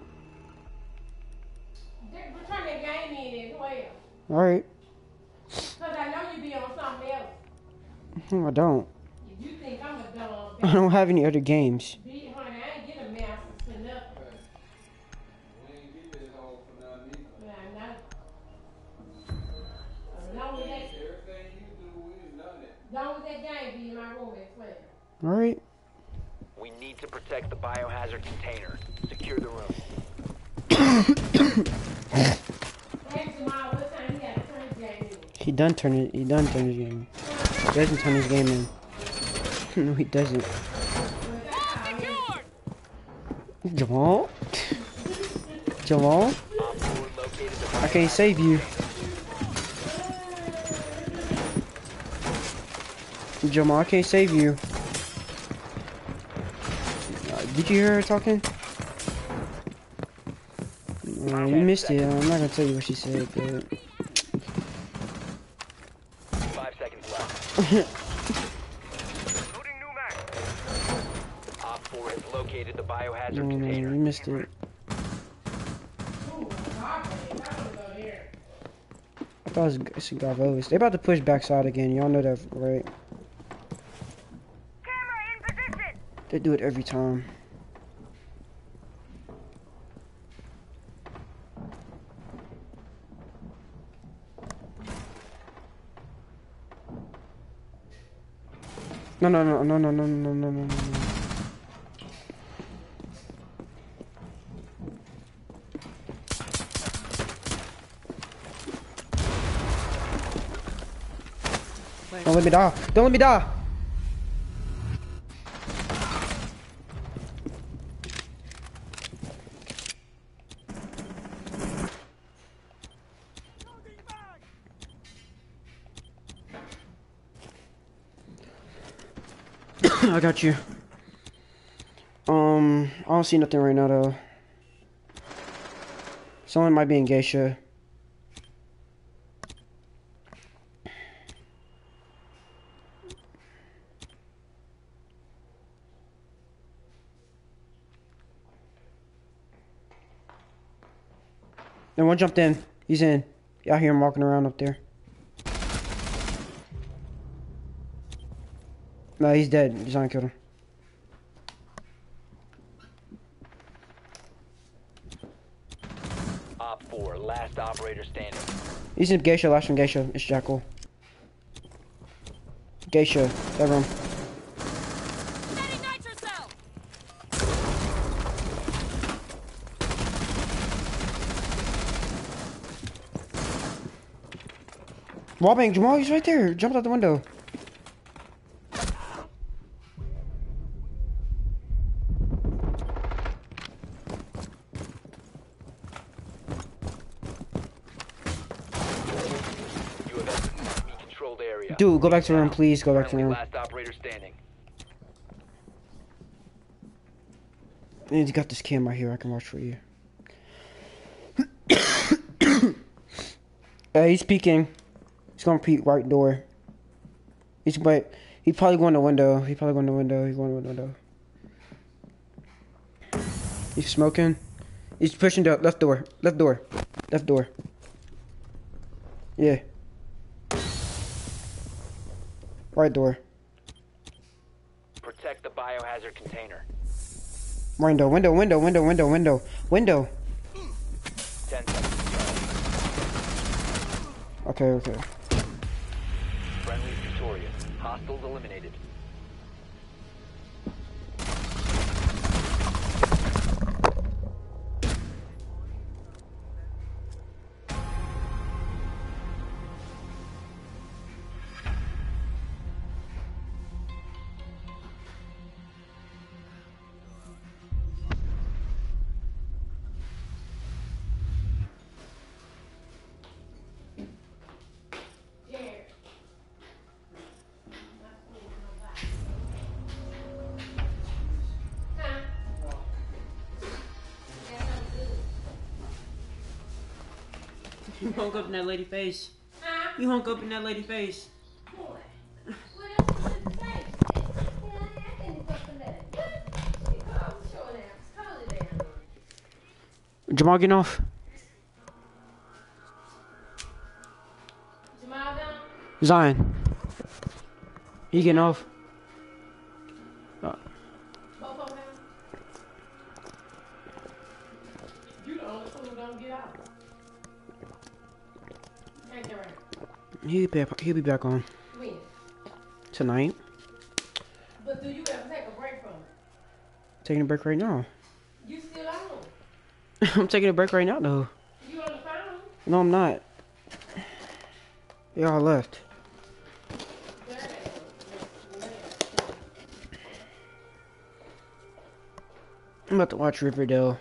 All right. Cause I know you be on something else. No, I don't. You think I'm a dog? I don't have any other games. All right. We need to protect the biohazard container. Secure the room. He done turn it. He done turn his game. He doesn't turn his game in. no, he doesn't. Jamal? Jamal? I can't save you. Jamal, I can't save you. Uh, did you hear her talking? Uh, you missed it. I'm not gonna tell you what she said, but. Five seconds left. OPFOR has located the biohazard No, container. you missed it. I thought it was Gavos. They about to push backside again. Y'all know that, right? They do it every time. No, no, no, no, no, no, no, no, no. Don't let me die. Don't let me die. Got you. Um, I don't see nothing right now though. Someone might be in Geisha. And one jumped in. He's in. Y'all hear him walking around up there. No, he's dead. Design killed him. OPFOR, last operator standing. He's in Geisha, last one Geisha. It's Jackal. Geisha, that room. Wallbang, Jamal, he's right there. Jumped out the window. You have entered the controlled area. Dude, go back to the room, please. Go back to the room. last operator standing. And you got this cam right here. I can watch for you. uh, he's peeking. He's gonna peek right door. He's but he probably going to window. He probably going to window. He's going to window. He's smoking. He's pushing the left door. Left door. Left door. Yeah. Right door. Protect the biohazard container. Window. Window. Window. Window. Window. Window. Window. 10 seconds. Okay. Okay. Friendly victorious. Hostiles eliminated. honk up in that lady face. Huh? You honk up in that lady face. Jamal get off? Jamal Zion. He getting off? Back, he'll be back on When? tonight. But do you ever take a break from it? Taking a break right now. You still on? I'm taking a break right now though. You on the phone? No, I'm not. They all left. I'm about to watch Riverdale.